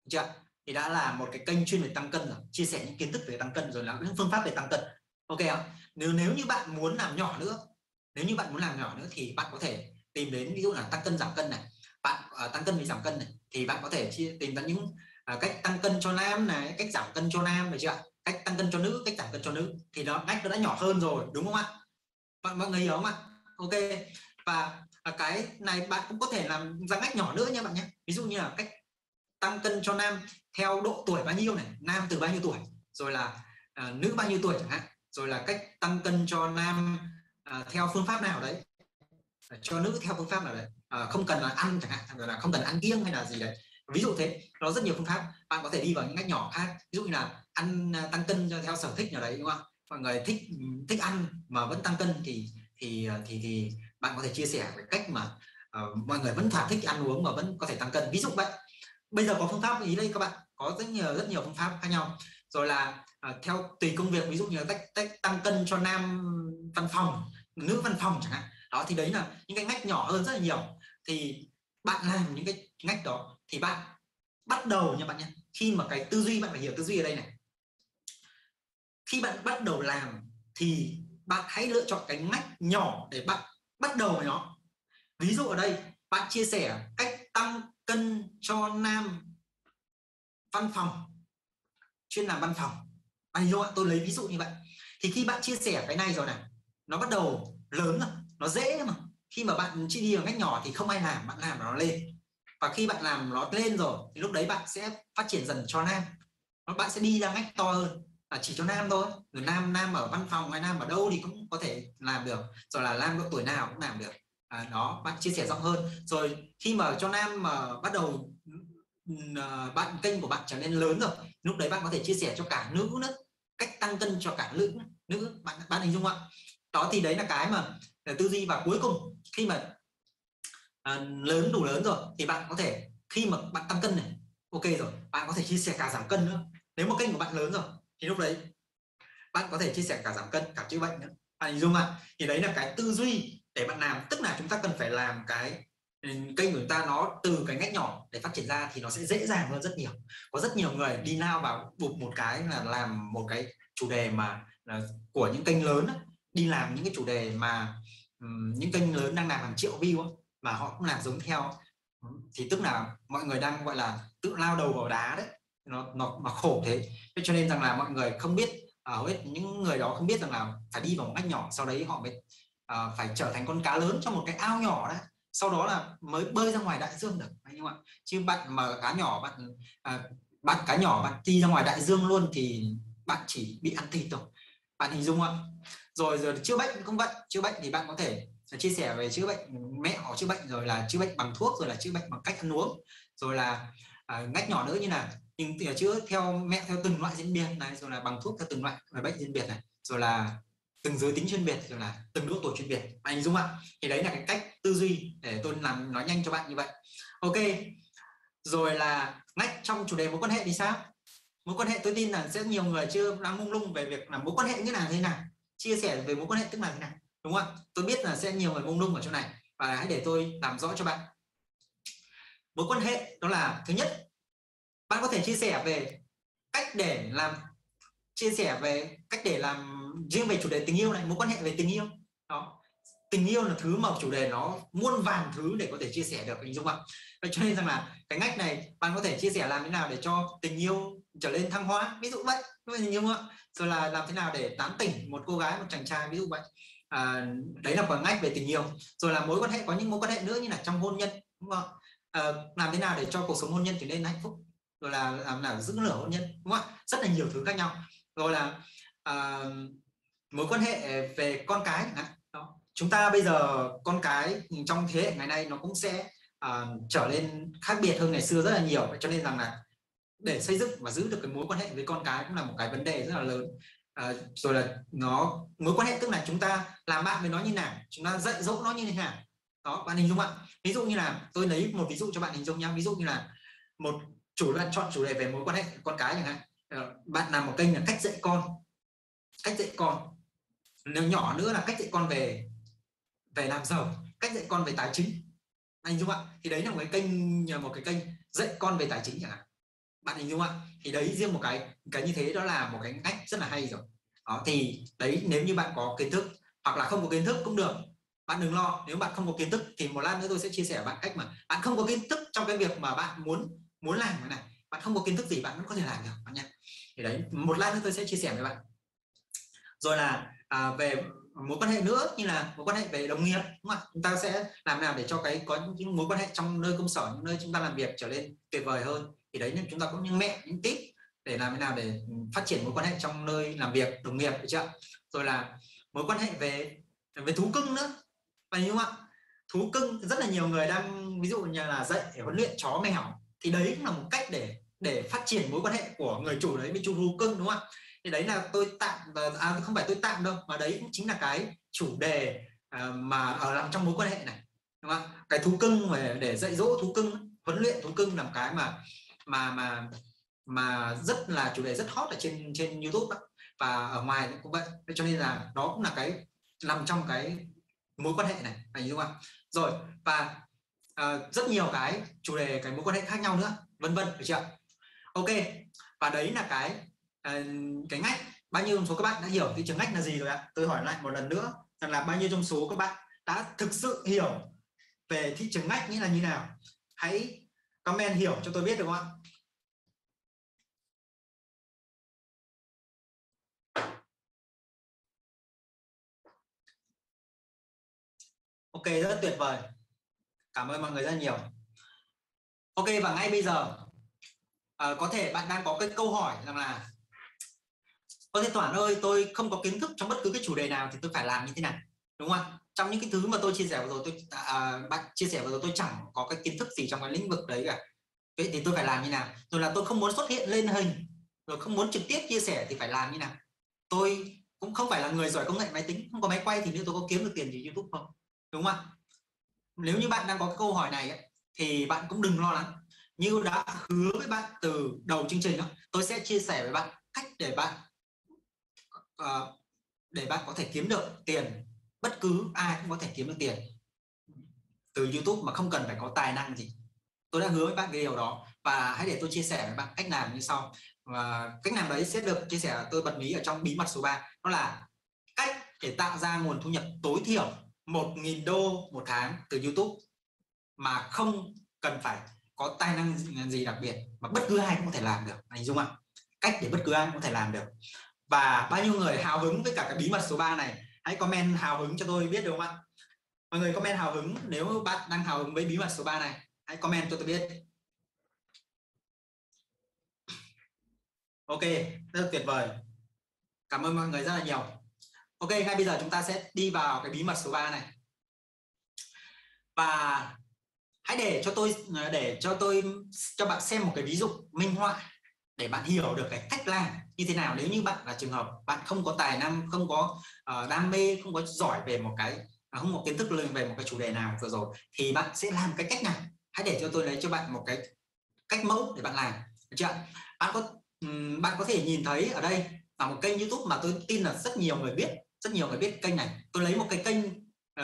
chưa thì đã là một cái kênh chuyên về tăng cân rồi chia sẻ những kiến thức về tăng cân rồi là những phương pháp về tăng cân ok không nếu nếu như bạn muốn làm nhỏ nữa nếu như bạn muốn làm nhỏ nữa thì bạn có thể tìm đến ví dụ là tăng cân giảm cân này bạn uh, tăng cân vì giảm cân này thì bạn có thể chia tìm ra những à, cách tăng cân cho nam này cách giảm cân cho nam phải chưa ạ? Cách tăng cân cho nữ cách giảm cân cho nữ. Thì đó ngách nó đã nhỏ hơn rồi đúng không ạ? Bạn mọi người hiểu không ạ? Ok. Và cái này bạn cũng có thể làm ra ngách nhỏ nữa nha bạn nhé. Ví dụ như là cách tăng cân cho nam theo độ tuổi bao nhiêu này. Nam từ bao nhiêu tuổi? Rồi là à, nữ bao nhiêu tuổi chẳng hạn. Rồi là cách tăng cân cho nam à, theo phương pháp nào đấy? Cho nữ theo phương pháp nào đấy? À, không cần là ăn chẳng hạn rồi là không cần ăn kiêng hay là gì đấy ví dụ thế nó rất nhiều phương pháp. Bạn có thể đi vào những cách nhỏ khác ví dụ như là ăn à, tăng cân theo sở thích nào đấy đúng không mọi người thích thích ăn mà vẫn tăng cân thì thì à, thì thì bạn có thể chia sẻ về cách mà uh, mọi người vẫn thỏa thích ăn uống mà vẫn có thể tăng cân. Ví dụ vậy. Bây giờ có phương pháp ý đây các bạn. Có rất nhiều rất nhiều phương pháp khác nhau. Rồi là uh, theo tùy công việc ví dụ như là tách, tách tăng cân cho nam văn phòng nữ văn phòng chẳng hạn. Đó thì đấy là những cái ngách nhỏ hơn rất là nhiều. Thì bạn làm những cái ngách đó thì bạn bắt đầu nha bạn nhé. Khi mà cái tư duy, bạn phải hiểu tư duy ở đây này. Khi bạn bắt đầu làm thì bạn hãy lựa chọn cái ngách nhỏ để bạn bắt đầu với nó. Ví dụ ở đây, bạn chia sẻ cách tăng cân cho nam văn phòng, chuyên làm văn phòng. Anh hiểu tôi lấy ví dụ như vậy. Thì khi bạn chia sẻ cái này rồi này, nó bắt đầu lớn rồi nó dễ mà. Khi mà bạn chỉ đi ở ngách nhỏ thì không ai làm, bạn làm nó lên và khi bạn làm nó lên rồi thì lúc đấy bạn sẽ phát triển dần cho nam. Bạn sẽ đi ra ngách to hơn là chỉ cho nam thôi. Rồi nam nam ở văn phòng hay nam ở đâu thì cũng có thể làm được. Rồi là nam độ tuổi nào cũng làm được. À, đó bạn chia sẻ rộng hơn. Rồi khi mà cho nam mà bắt đầu à, bạn kênh của bạn trở nên lớn rồi lúc đấy bạn có thể chia sẻ cho cả nữ nữa cách tăng cân cho cả nữ nữ bạn bạn hình dung ạ? Đó thì đấy là cái mà là tư duy và cuối cùng. Khi mà à, lớn đủ lớn rồi thì bạn có thể khi mà bạn tăng cân này ok rồi bạn có thể chia sẻ cả giảm cân nữa. Nếu mà kênh của bạn lớn rồi thì lúc đấy bạn có thể chia sẻ cả giảm cân cả chữa bệnh nữa. Bạn hình dung ạ thì đấy là cái tư duy để bạn làm tức là chúng ta cần phải làm cái ừ, kênh của chúng ta nó từ cái ngách nhỏ để phát triển ra thì nó sẽ dễ dàng hơn rất nhiều. Có rất nhiều người đi lao vào bụp một cái là làm một cái chủ đề mà là của những kênh lớn đi làm những cái chủ đề mà những kênh lớn đang làm hàng triệu view mà họ cũng làm giống theo. Ừ, thì tức là mọi người đang gọi là tự lao đầu vào đá đấy. Nó nó mà khổ thế. Cho nên rằng là mọi người không biết à, hầu hết những người đó không biết rằng là phải đi vào một ngách nhỏ sau đấy họ mới à, phải trở thành con cá lớn trong một cái ao nhỏ đấy sau đó là mới bơi ra ngoài đại dương được anh không ạ. Chứ bạn mà cá nhỏ bạn à, bạn cá nhỏ bạn đi ra ngoài đại dương luôn thì bạn chỉ bị ăn thịt thôi. Bạn hình dung không rồi rồi chữa bệnh cũng vậy chữa bệnh thì bạn có thể chia sẻ về chữa bệnh. Mẹ họ chữa bệnh rồi là chữa bệnh bằng thuốc rồi là chữa bệnh bằng cách ăn uống rồi là à, ngách nhỏ nữa như là nhưng chữa theo mẹ theo từng loại diễn biến này rồi là bằng thuốc theo từng loại bệnh diễn biệt này rồi là từng giới tính chuyên biệt rồi là từng độ tuổi chuyên biệt. Anh dung ạ. Thì đấy là cái cách tư duy để tôi làm nói nhanh cho bạn như vậy. Ok. Rồi là ngách trong chủ đề mối quan hệ thì sao? Mối quan hệ tôi tin là sẽ nhiều người chưa đang mông lung về việc là mối quan hệ như nào thế nào. Chia sẻ về mối quan hệ tức là thế nào đúng không tôi biết là sẽ nhiều người mông lung ở chỗ này. Và hãy để tôi làm rõ cho bạn. Mối quan hệ đó là, thứ nhất, bạn có thể chia sẻ về cách để làm, chia sẻ về cách để làm riêng về chủ đề tình yêu này, mối quan hệ về tình yêu. Đó. Tình yêu là thứ mà chủ đề nó muôn vàn thứ để có thể chia sẻ được, hình dung ạ? Vậy cho nên rằng là cái ngách này, bạn có thể chia sẻ làm thế nào để cho tình yêu trở lên thăng hoa? Ví dụ vậy. Hình dung ạ? Rồi là làm thế nào để tán tỉnh một cô gái, một chàng trai? Ví dụ vậy à, đấy là phần ngách về tình yêu. Rồi là mối quan hệ có những mối quan hệ nữa như là trong hôn nhân đúng không à, làm thế nào để cho cuộc sống hôn nhân trở nên hạnh phúc? Rồi là làm nào giữ lửa hôn nhân đúng không rất là nhiều thứ khác nhau. Rồi là à, mối quan hệ về con cái đó. chúng ta bây giờ con cái trong thế hệ ngày nay nó cũng sẽ à, trở nên khác biệt hơn ngày xưa rất là nhiều. Cho nên rằng là để xây dựng và giữ được cái mối quan hệ với con cái cũng là một cái vấn đề rất là lớn à, rồi là nó mối quan hệ tức là chúng ta làm bạn với nó như nào chúng ta dạy dỗ nó như thế nào. Đó bạn hình dung ạ. Ví dụ như là tôi lấy một ví dụ cho bạn hình dung nhá. Ví dụ như là một chủ bạn chọn chủ đề về mối quan hệ con cái chẳng hạn. Ờ, bạn làm một kênh là cách dạy con cách dạy con. Nếu nhỏ nữa là cách dạy con về về làm giàu cách dạy con về tài chính. Anh dung ạ. Thì đấy là một cái kênh một cái kênh dạy con về tài chính chẳng hạn bạn hình dung ạ? Thì đấy riêng một cái cái như thế đó là một cái ngách rất là hay rồi. Đó thì đấy nếu như bạn có kiến thức hoặc là không có kiến thức cũng được. Bạn đừng lo nếu bạn không có kiến thức thì một lát nữa tôi sẽ chia sẻ bạn cách mà. Bạn không có kiến thức trong cái việc mà bạn muốn muốn làm cái này. Bạn không có kiến thức gì bạn vẫn có thể làm được bạn nhé thì đấy một lát nữa tôi sẽ chia sẻ với bạn. Rồi là à, về mối quan hệ nữa như là mối quan hệ về đồng nghiệp đúng không? chúng ta sẽ làm nào để cho cái có những mối quan hệ trong nơi công sở những nơi chúng ta làm việc trở nên tuyệt vời hơn thì đấy nên chúng ta cũng những mẹ những tip để làm thế nào để phát triển mối quan hệ trong nơi làm việc đồng nghiệp được chưa rồi là mối quan hệ về về thú cưng nữa. Phải không ạ? Thú cưng rất là nhiều người đang ví dụ như là dạy để huấn luyện chó mèo. Thì đấy cũng là một cách để để phát triển mối quan hệ của người chủ đấy với chủ thú cưng đúng không ạ? Thì đấy là tôi tạm à, không phải tôi tạm đâu mà đấy cũng chính là cái chủ đề à, mà ở làm trong mối quan hệ này đúng không cái thú cưng về để dạy dỗ thú cưng huấn luyện thú cưng làm cái mà mà mà mà rất là chủ đề rất hot ở trên trên YouTube đó. và ở ngoài cũng vậy. Cho nên là nó cũng là cái nằm trong cái mối quan hệ này anh đúng không rồi và uh, rất nhiều cái chủ đề cái mối quan hệ khác nhau nữa vân vân được chưa ok và đấy là cái uh, cái ngách. Bao nhiêu trong số các bạn đã hiểu thị trường ngách là gì rồi ạ? Tôi hỏi lại một lần nữa rằng là bao nhiêu trong số các bạn đã thực sự hiểu về thị trường ngách nghĩa là như nào? Hãy comment hiểu cho tôi biết được không ạ? Ok rất tuyệt vời. Cảm ơn mọi người rất nhiều. Ok và ngay bây giờ à, có thể bạn đang có cái câu hỏi rằng là vâng, có thể Toản ơi tôi không có kiến thức trong bất cứ cái chủ đề nào thì tôi phải làm như thế nào? Đúng không trong những cái thứ mà tôi chia sẻ vừa rồi tôi à, bác bạn chia sẻ vừa rồi tôi chẳng có cái kiến thức gì trong cái lĩnh vực đấy cả. Vậy thì tôi phải làm như nào? Rồi là tôi không muốn xuất hiện lên hình rồi không muốn trực tiếp chia sẻ thì phải làm như nào? Tôi cũng không phải là người giỏi công nghệ máy tính không có máy quay thì nếu tôi có kiếm được tiền từ youtube không? Đúng không ạ? Nếu như bạn đang có cái câu hỏi này ấy, thì bạn cũng đừng lo lắng. Như đã hứa với bạn từ đầu chương trình đó tôi sẽ chia sẻ với bạn cách để bạn uh, để bạn có thể kiếm được tiền bất cứ ai cũng có thể kiếm được tiền. Từ YouTube mà không cần phải có tài năng gì. Tôi đã hứa với bạn cái điều đó. Và hãy để tôi chia sẻ với bạn cách làm như sau. Và cách làm đấy sẽ được chia sẻ tôi bật mí ở trong bí mật số 3 đó là cách để tạo ra nguồn thu nhập tối thiểu 1.000 đô một tháng từ YouTube mà không cần phải có tài năng gì đặc biệt mà bất cứ ai cũng có thể làm được. Anh dung ạ. Cách để bất cứ ai cũng có thể làm được. Và bao nhiêu người hào hứng với cả cái bí mật số 3 này hãy comment hào hứng cho tôi biết được không ạ? Mọi người comment hào hứng nếu bạn đang hào hứng với bí mật số 3 này. Hãy comment cho tôi biết. Ok, rất tuyệt vời. Cảm ơn mọi người rất là nhiều. Ok, ngay bây giờ chúng ta sẽ đi vào cái bí mật số 3 này. Và hãy để cho tôi, để cho tôi, cho bạn xem một cái ví dụ minh họa để bạn hiểu được cái cách làm như thế nào. Nếu như bạn là trường hợp bạn không có tài năng không có uh, đam mê không có giỏi về một cái à, không có kiến thức lên về một cái chủ đề nào vừa rồi thì bạn sẽ làm cái cách nào hãy để cho tôi lấy cho bạn một cái cách mẫu để bạn làm. Được chưa bạn có um, bạn có thể nhìn thấy ở đây là một kênh youtube mà tôi tin là rất nhiều người biết rất nhiều người biết kênh này. Tôi lấy một cái kênh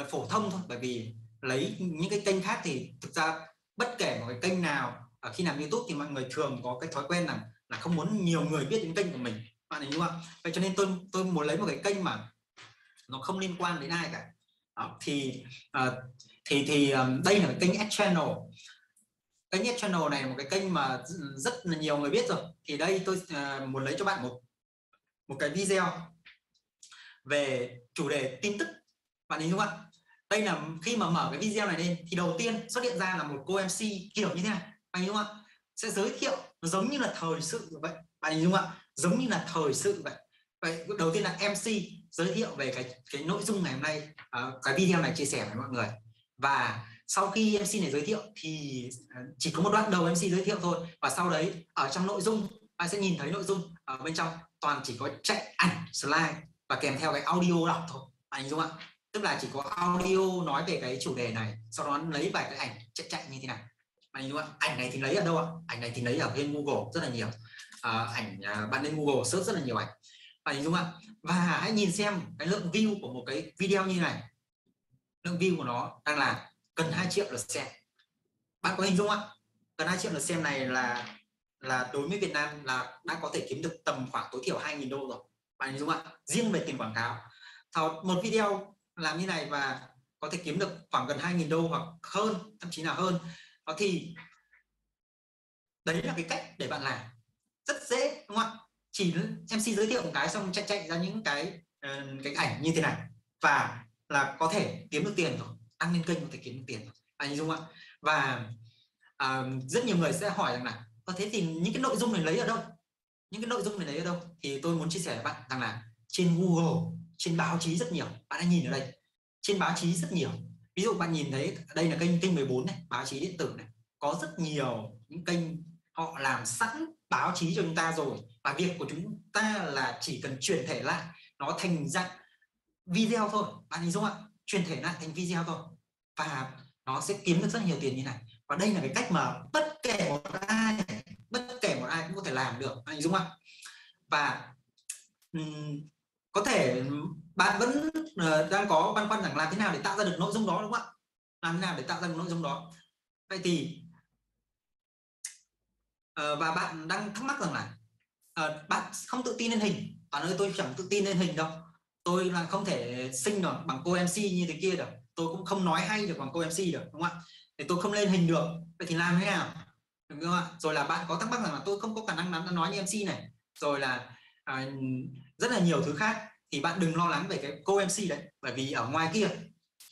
uh, phổ thông thôi bởi vì lấy những cái kênh khác thì thực ra bất kể một cái kênh nào uh, khi làm youtube thì mọi người thường có cái thói quen là là không muốn nhiều người biết đến kênh của mình. Bạn hiểu không vậy cho nên tôi tôi muốn lấy một cái kênh mà nó không liên quan đến ai cả. Đó, thì uh, thì thì um, đây là cái kênh S channel. Kênh S channel này một cái kênh mà rất là nhiều người biết rồi. Thì đây tôi uh, muốn lấy cho bạn một một cái video về chủ đề tin tức. Bạn hiểu không ạ? Đây là khi mà mở cái video này lên thì đầu tiên xuất hiện ra là một cô MC kiểu như thế này. Anh hiểu không ạ? Sẽ giới thiệu nó giống như là thời sự vậy bạn hiểu không ạ giống như là thời sự vậy vậy đầu tiên là MC giới thiệu về cái cái nội dung ngày hôm nay uh, cái video này chia sẻ với mọi người. Và sau khi MC này giới thiệu thì à, chỉ có một đoạn đầu MC giới thiệu thôi. Và sau đấy ở trong nội dung bạn sẽ nhìn thấy nội dung ở bên trong. Toàn chỉ có chạy ảnh slide và kèm theo cái audio đọc thôi. Anh đúng không ạ. Tức là chỉ có audio nói về cái chủ đề này sau đó lấy vài cái ảnh chạy chạy như thế này anh đúng không ạ? Ảnh này thì lấy ở đâu ạ? Ảnh này thì lấy ở trên Google rất là nhiều. À, ảnh à, bạn lên Google search rất là nhiều ảnh. Anh đúng không ạ. Và hãy nhìn xem cái lượng view của một cái video như này. Lượng view của nó đang là cần 2 triệu lượt xem. Bạn có hình dung ạ? Gần 2 triệu lượt xem này là là đối với Việt Nam là đã có thể kiếm được tầm khoảng tối thiểu 2.000 đô rồi. Bạn hình dung ạ? Riêng về tiền quảng cáo. Thảo, một video làm như này và có thể kiếm được khoảng gần 2.000 đô hoặc hơn thậm chí là hơn thì đấy là cái cách để bạn làm. Rất dễ đúng không ạ? Chỉ MC giới thiệu một cái xong chạy chạy ra những cái uh, cái ảnh như thế này. Và là có thể kiếm được tiền rồi. Ăn lên kênh có thể kiếm được tiền rồi. Anh dung ạ và uh, rất nhiều người sẽ hỏi rằng là có thế thì những cái nội dung này lấy ở đâu? Những cái nội dung này lấy ở đâu? Thì tôi muốn chia sẻ với bạn rằng là trên Google trên báo chí rất nhiều. Bạn hãy nhìn ở đây. Trên báo chí rất nhiều ví dụ bạn nhìn thấy đây là kênh kênh 14 này báo chí điện tử này có rất nhiều những kênh họ làm sẵn báo chí cho chúng ta rồi và việc của chúng ta là chỉ cần chuyển thể lại nó thành dạng video thôi. Bạn nhìn dung ạ chuyển thể lại thành video thôi và nó sẽ kiếm được rất nhiều tiền như này. Và đây là cái cách mà bất kể một ai bất kể một ai cũng có thể làm được anh dung ạ. Và um, có thể bạn vẫn uh, đang có băn khoăn rằng làm thế nào để tạo ra được nội dung đó đúng không ạ? Làm thế nào để tạo ra được nội dung đó? Vậy thì uh, và bạn đang thắc mắc rằng là uh, bạn không tự tin lên hình. Bạn ơi tôi chẳng tự tin lên hình đâu. Tôi là không thể sinh được bằng cô MC như thế kia được. Tôi cũng không nói hay được bằng cô MC được đúng không ạ? Thì tôi không lên hình được. Vậy thì làm thế nào? Đúng không ạ? Rồi là bạn có thắc mắc rằng là tôi không có khả năng nói như MC này. Rồi là à, rất là nhiều thứ khác thì bạn đừng lo lắng về cái cô MC đấy, bởi vì ở ngoài kia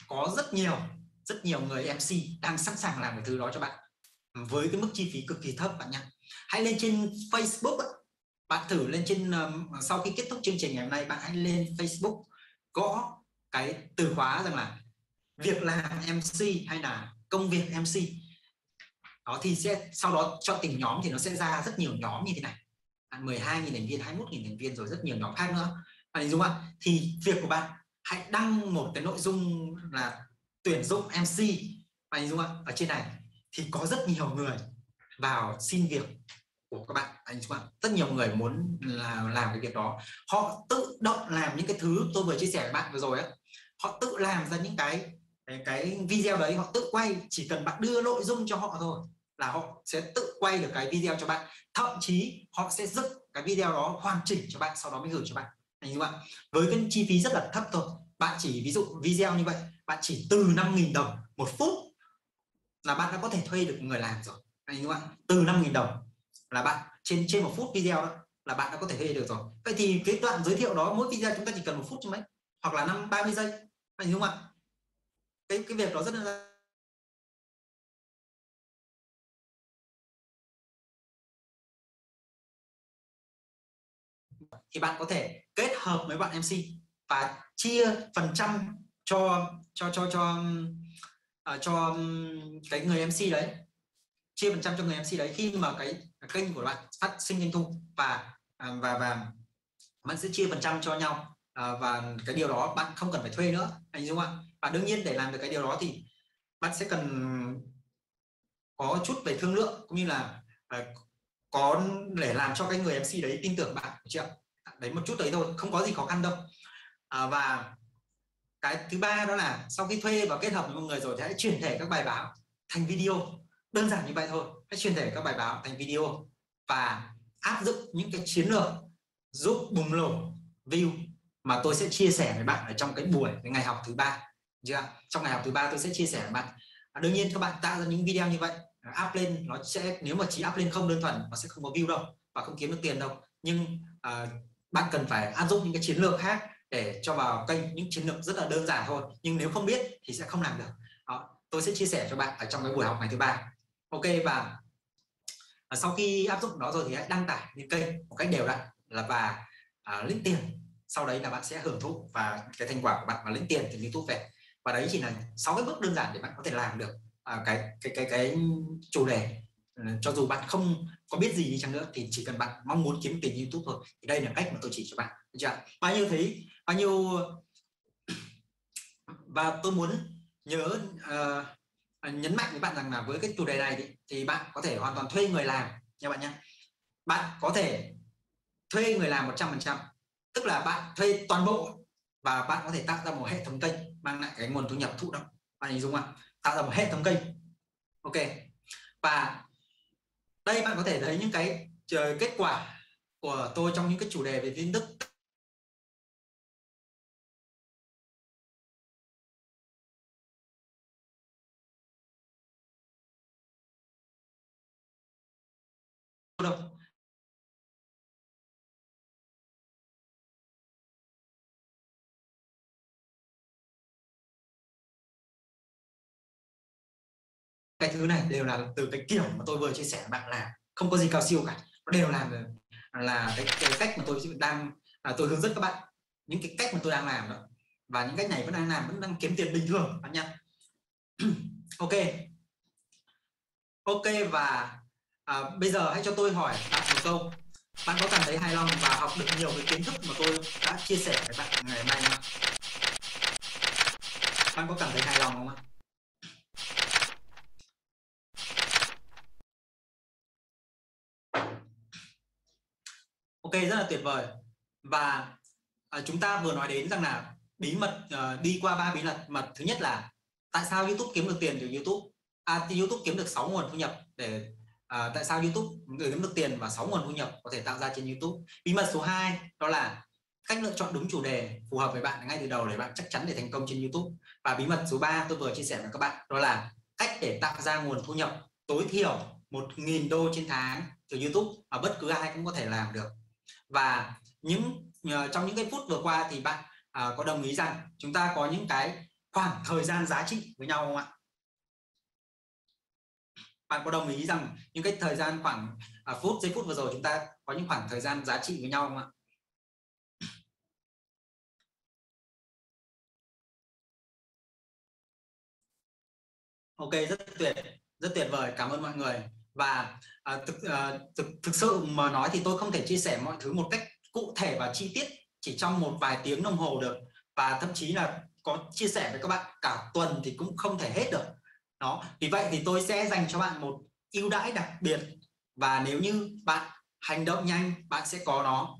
có rất nhiều rất nhiều người MC đang sẵn sàng làm cái thứ đó cho bạn. Với cái mức chi phí cực kỳ thấp bạn nhé hãy lên trên Facebook bạn thử lên trên ờ, sau khi kết thúc chương trình ngày hôm nay, bạn hãy lên Facebook gõ cái từ khóa rằng là việc làm MC hay là công việc MC đó, thì sẽ, sau đó cho từng nhóm thì nó sẽ ra rất nhiều nhóm như thế này. 12.000 thành viên 21.000 thành viên, rồi rất nhiều nhóm khác nữa bạn hình dung không thì việc của bạn hãy đăng một cái nội dung là tuyển dụng MC bạn hình dung không ở trên này thì có rất nhiều người vào xin việc của các bạn. Anh chị rất nhiều người muốn là làm cái việc đó. Họ tự động làm những cái thứ tôi vừa chia sẻ với bạn vừa rồi á. Họ tự làm ra những cái cái, cái video đấy họ tự quay chỉ cần bạn đưa nội dung cho họ thôi là họ sẽ tự quay được cái video cho bạn. Thậm chí họ sẽ dựng cái video đó hoàn chỉnh cho bạn sau đó mới gửi cho bạn anh chị bạn với cái chi phí rất là thấp thôi. Bạn chỉ ví dụ video như vậy, bạn chỉ từ 5.000 đồng một phút là bạn đã có thể thuê được người làm rồi. Anh chị bạn từ 5.000 đồng là bạn, trên trên một phút video đó là bạn đã có thể thuê được rồi. Vậy thì cái đoạn giới thiệu đó, mỗi video chúng ta chỉ cần một phút chứ mấy? Hoặc là năm 30 giây. Anh đúng không ạ, cái cái việc đó rất là thì bạn có thể kết hợp với bạn MC và chia phần trăm cho cho cho cho uh, cho cái người MC đấy. Chia phần trăm cho người MC đấy khi mà cái kênh của bạn phát sinh doanh thu và à, và và bạn sẽ chia phần trăm cho nhau. Ờ, và cái điều đó bạn không cần phải thuê nữa anh dung ạ. Và đương nhiên để làm được cái điều đó thì bạn sẽ cần có chút về thương lượng cũng như là uh, có để làm cho cái người MC đấy tin tưởng bạn chưa đấy một chút đấy thôi không có gì khó khăn đâu. À, và cái thứ ba đó là sau khi thuê và kết hợp với mọi người rồi thì hãy chuyển thể các bài báo thành video. Đơn giản như vậy thôi hãy chuyển thể các bài báo thành video và áp dụng những cái chiến lược giúp bùng nổ view mà tôi sẽ chia sẻ với bạn ở trong cái buổi cái ngày học thứ ba. Chưa? Trong ngày học thứ ba tôi sẽ chia sẻ với bạn. À, đương nhiên các bạn tạo ra những video như vậy up lên nó sẽ nếu mà chỉ up lên không đơn thuần nó sẽ không có view đâu và không kiếm được tiền đâu. Nhưng uh, bạn cần phải áp dụng những cái chiến lược khác để cho vào kênh những chiến lược rất là đơn giản thôi nhưng nếu không biết thì sẽ không làm được. Đó, tôi sẽ chia sẻ cho bạn ở trong cái buổi học ngày thứ ba. Ok và à, sau khi áp dụng đó rồi thì hãy đăng tải lên kênh một cách đều đặn là và à, lĩnh tiền. Sau đấy là bạn sẽ hưởng thụ và cái thành quả của bạn và lĩnh tiền từ YouTube về. Và đấy chỉ là sáu cái bước đơn giản để bạn có thể làm được à, cái cái cái cái chủ đề ờ, cho dù bạn không có biết gì đi chăng nữa thì chỉ cần bạn mong muốn kiếm tiền YouTube thôi. Thì đây là cách mà tôi chỉ cho bạn. Được chưa bao nhiêu thấy bao nhiêu [CLEARS THROAT] và tôi muốn nhớ uh, nhấn mạnh với bạn rằng là với cái chủ đề này thì, thì bạn có thể hoàn toàn thuê người làm nha bạn nhé bạn có thể thuê người làm 100% tức là bạn thuê toàn bộ và bạn có thể tạo ra một hệ thống kênh mang lại cái nguồn thu nhập thụ động. Bạn hình dung không tạo ra một hệ thống kênh. Ok. Và đây, bạn có thể thấy những cái ờ, kết quả của tôi trong những cái chủ đề về tin tức đâu cái thứ này đều là từ cái kiểu mà tôi vừa chia sẻ bạn là không có gì cao siêu cả. Nó đều là là cái, cái cách mà tôi đang là tôi hướng dẫn các bạn. Những cái cách mà tôi đang làm đó. Và những cách này vẫn đang làm vẫn đang kiếm tiền bình thường bạn nhá, [CLEARS THROAT] ok. Ok và à, bây giờ hãy cho tôi hỏi bạn một câu. Bạn có cảm thấy hài lòng và học được nhiều cái kiến thức mà tôi đã chia sẻ với bạn ngày hôm nay không? Bạn có cảm thấy hài lòng không ạ? Ok rất là tuyệt vời. Và à, chúng ta vừa nói đến rằng là bí mật uh, đi qua ba bí mật mật thứ nhất là tại sao YouTube kiếm được tiền từ YouTube? À, YouTube kiếm được 6 nguồn thu nhập để à, tại sao YouTube người kiếm được tiền và 6 nguồn thu nhập có thể tạo ra trên YouTube? Bí mật số 2 đó là cách lựa chọn đúng chủ đề phù hợp với bạn ngay từ đầu để bạn chắc chắn để thành công trên YouTube. Và bí mật số 3 tôi vừa chia sẻ với các bạn đó là cách để tạo ra nguồn thu nhập tối thiểu 1.000 đô trên tháng từ YouTube mà bất cứ ai cũng có thể làm được và những ờ, trong những cái phút vừa qua thì bạn à, có đồng ý rằng chúng ta có những cái khoảng thời gian giá trị với nhau không ạ? Bạn có đồng ý rằng những cái thời gian khoảng à, phút giây phút vừa rồi chúng ta có những khoảng thời gian giá trị với nhau không ạ? Ok rất tuyệt rất tuyệt vời. Cảm ơn mọi người và à, thực, à, thực thực sự mà nói thì tôi không thể chia sẻ mọi thứ một cách cụ thể và chi tiết chỉ trong một vài tiếng đồng hồ được. Và thậm chí là có chia sẻ với các bạn cả tuần thì cũng không thể hết được. Đó vì vậy thì tôi sẽ dành cho bạn một ưu đãi đặc biệt. Và nếu như bạn hành động nhanh bạn sẽ có nó.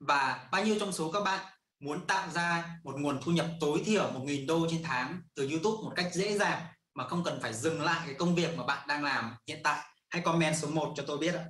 Và bao nhiêu trong số các bạn muốn tạo ra một nguồn thu nhập tối thiểu 1.000 đô trên tháng từ YouTube một cách dễ dàng mà không cần phải dừng lại cái công việc mà bạn đang làm hiện tại? Hãy comment số 1 cho tôi biết ạ.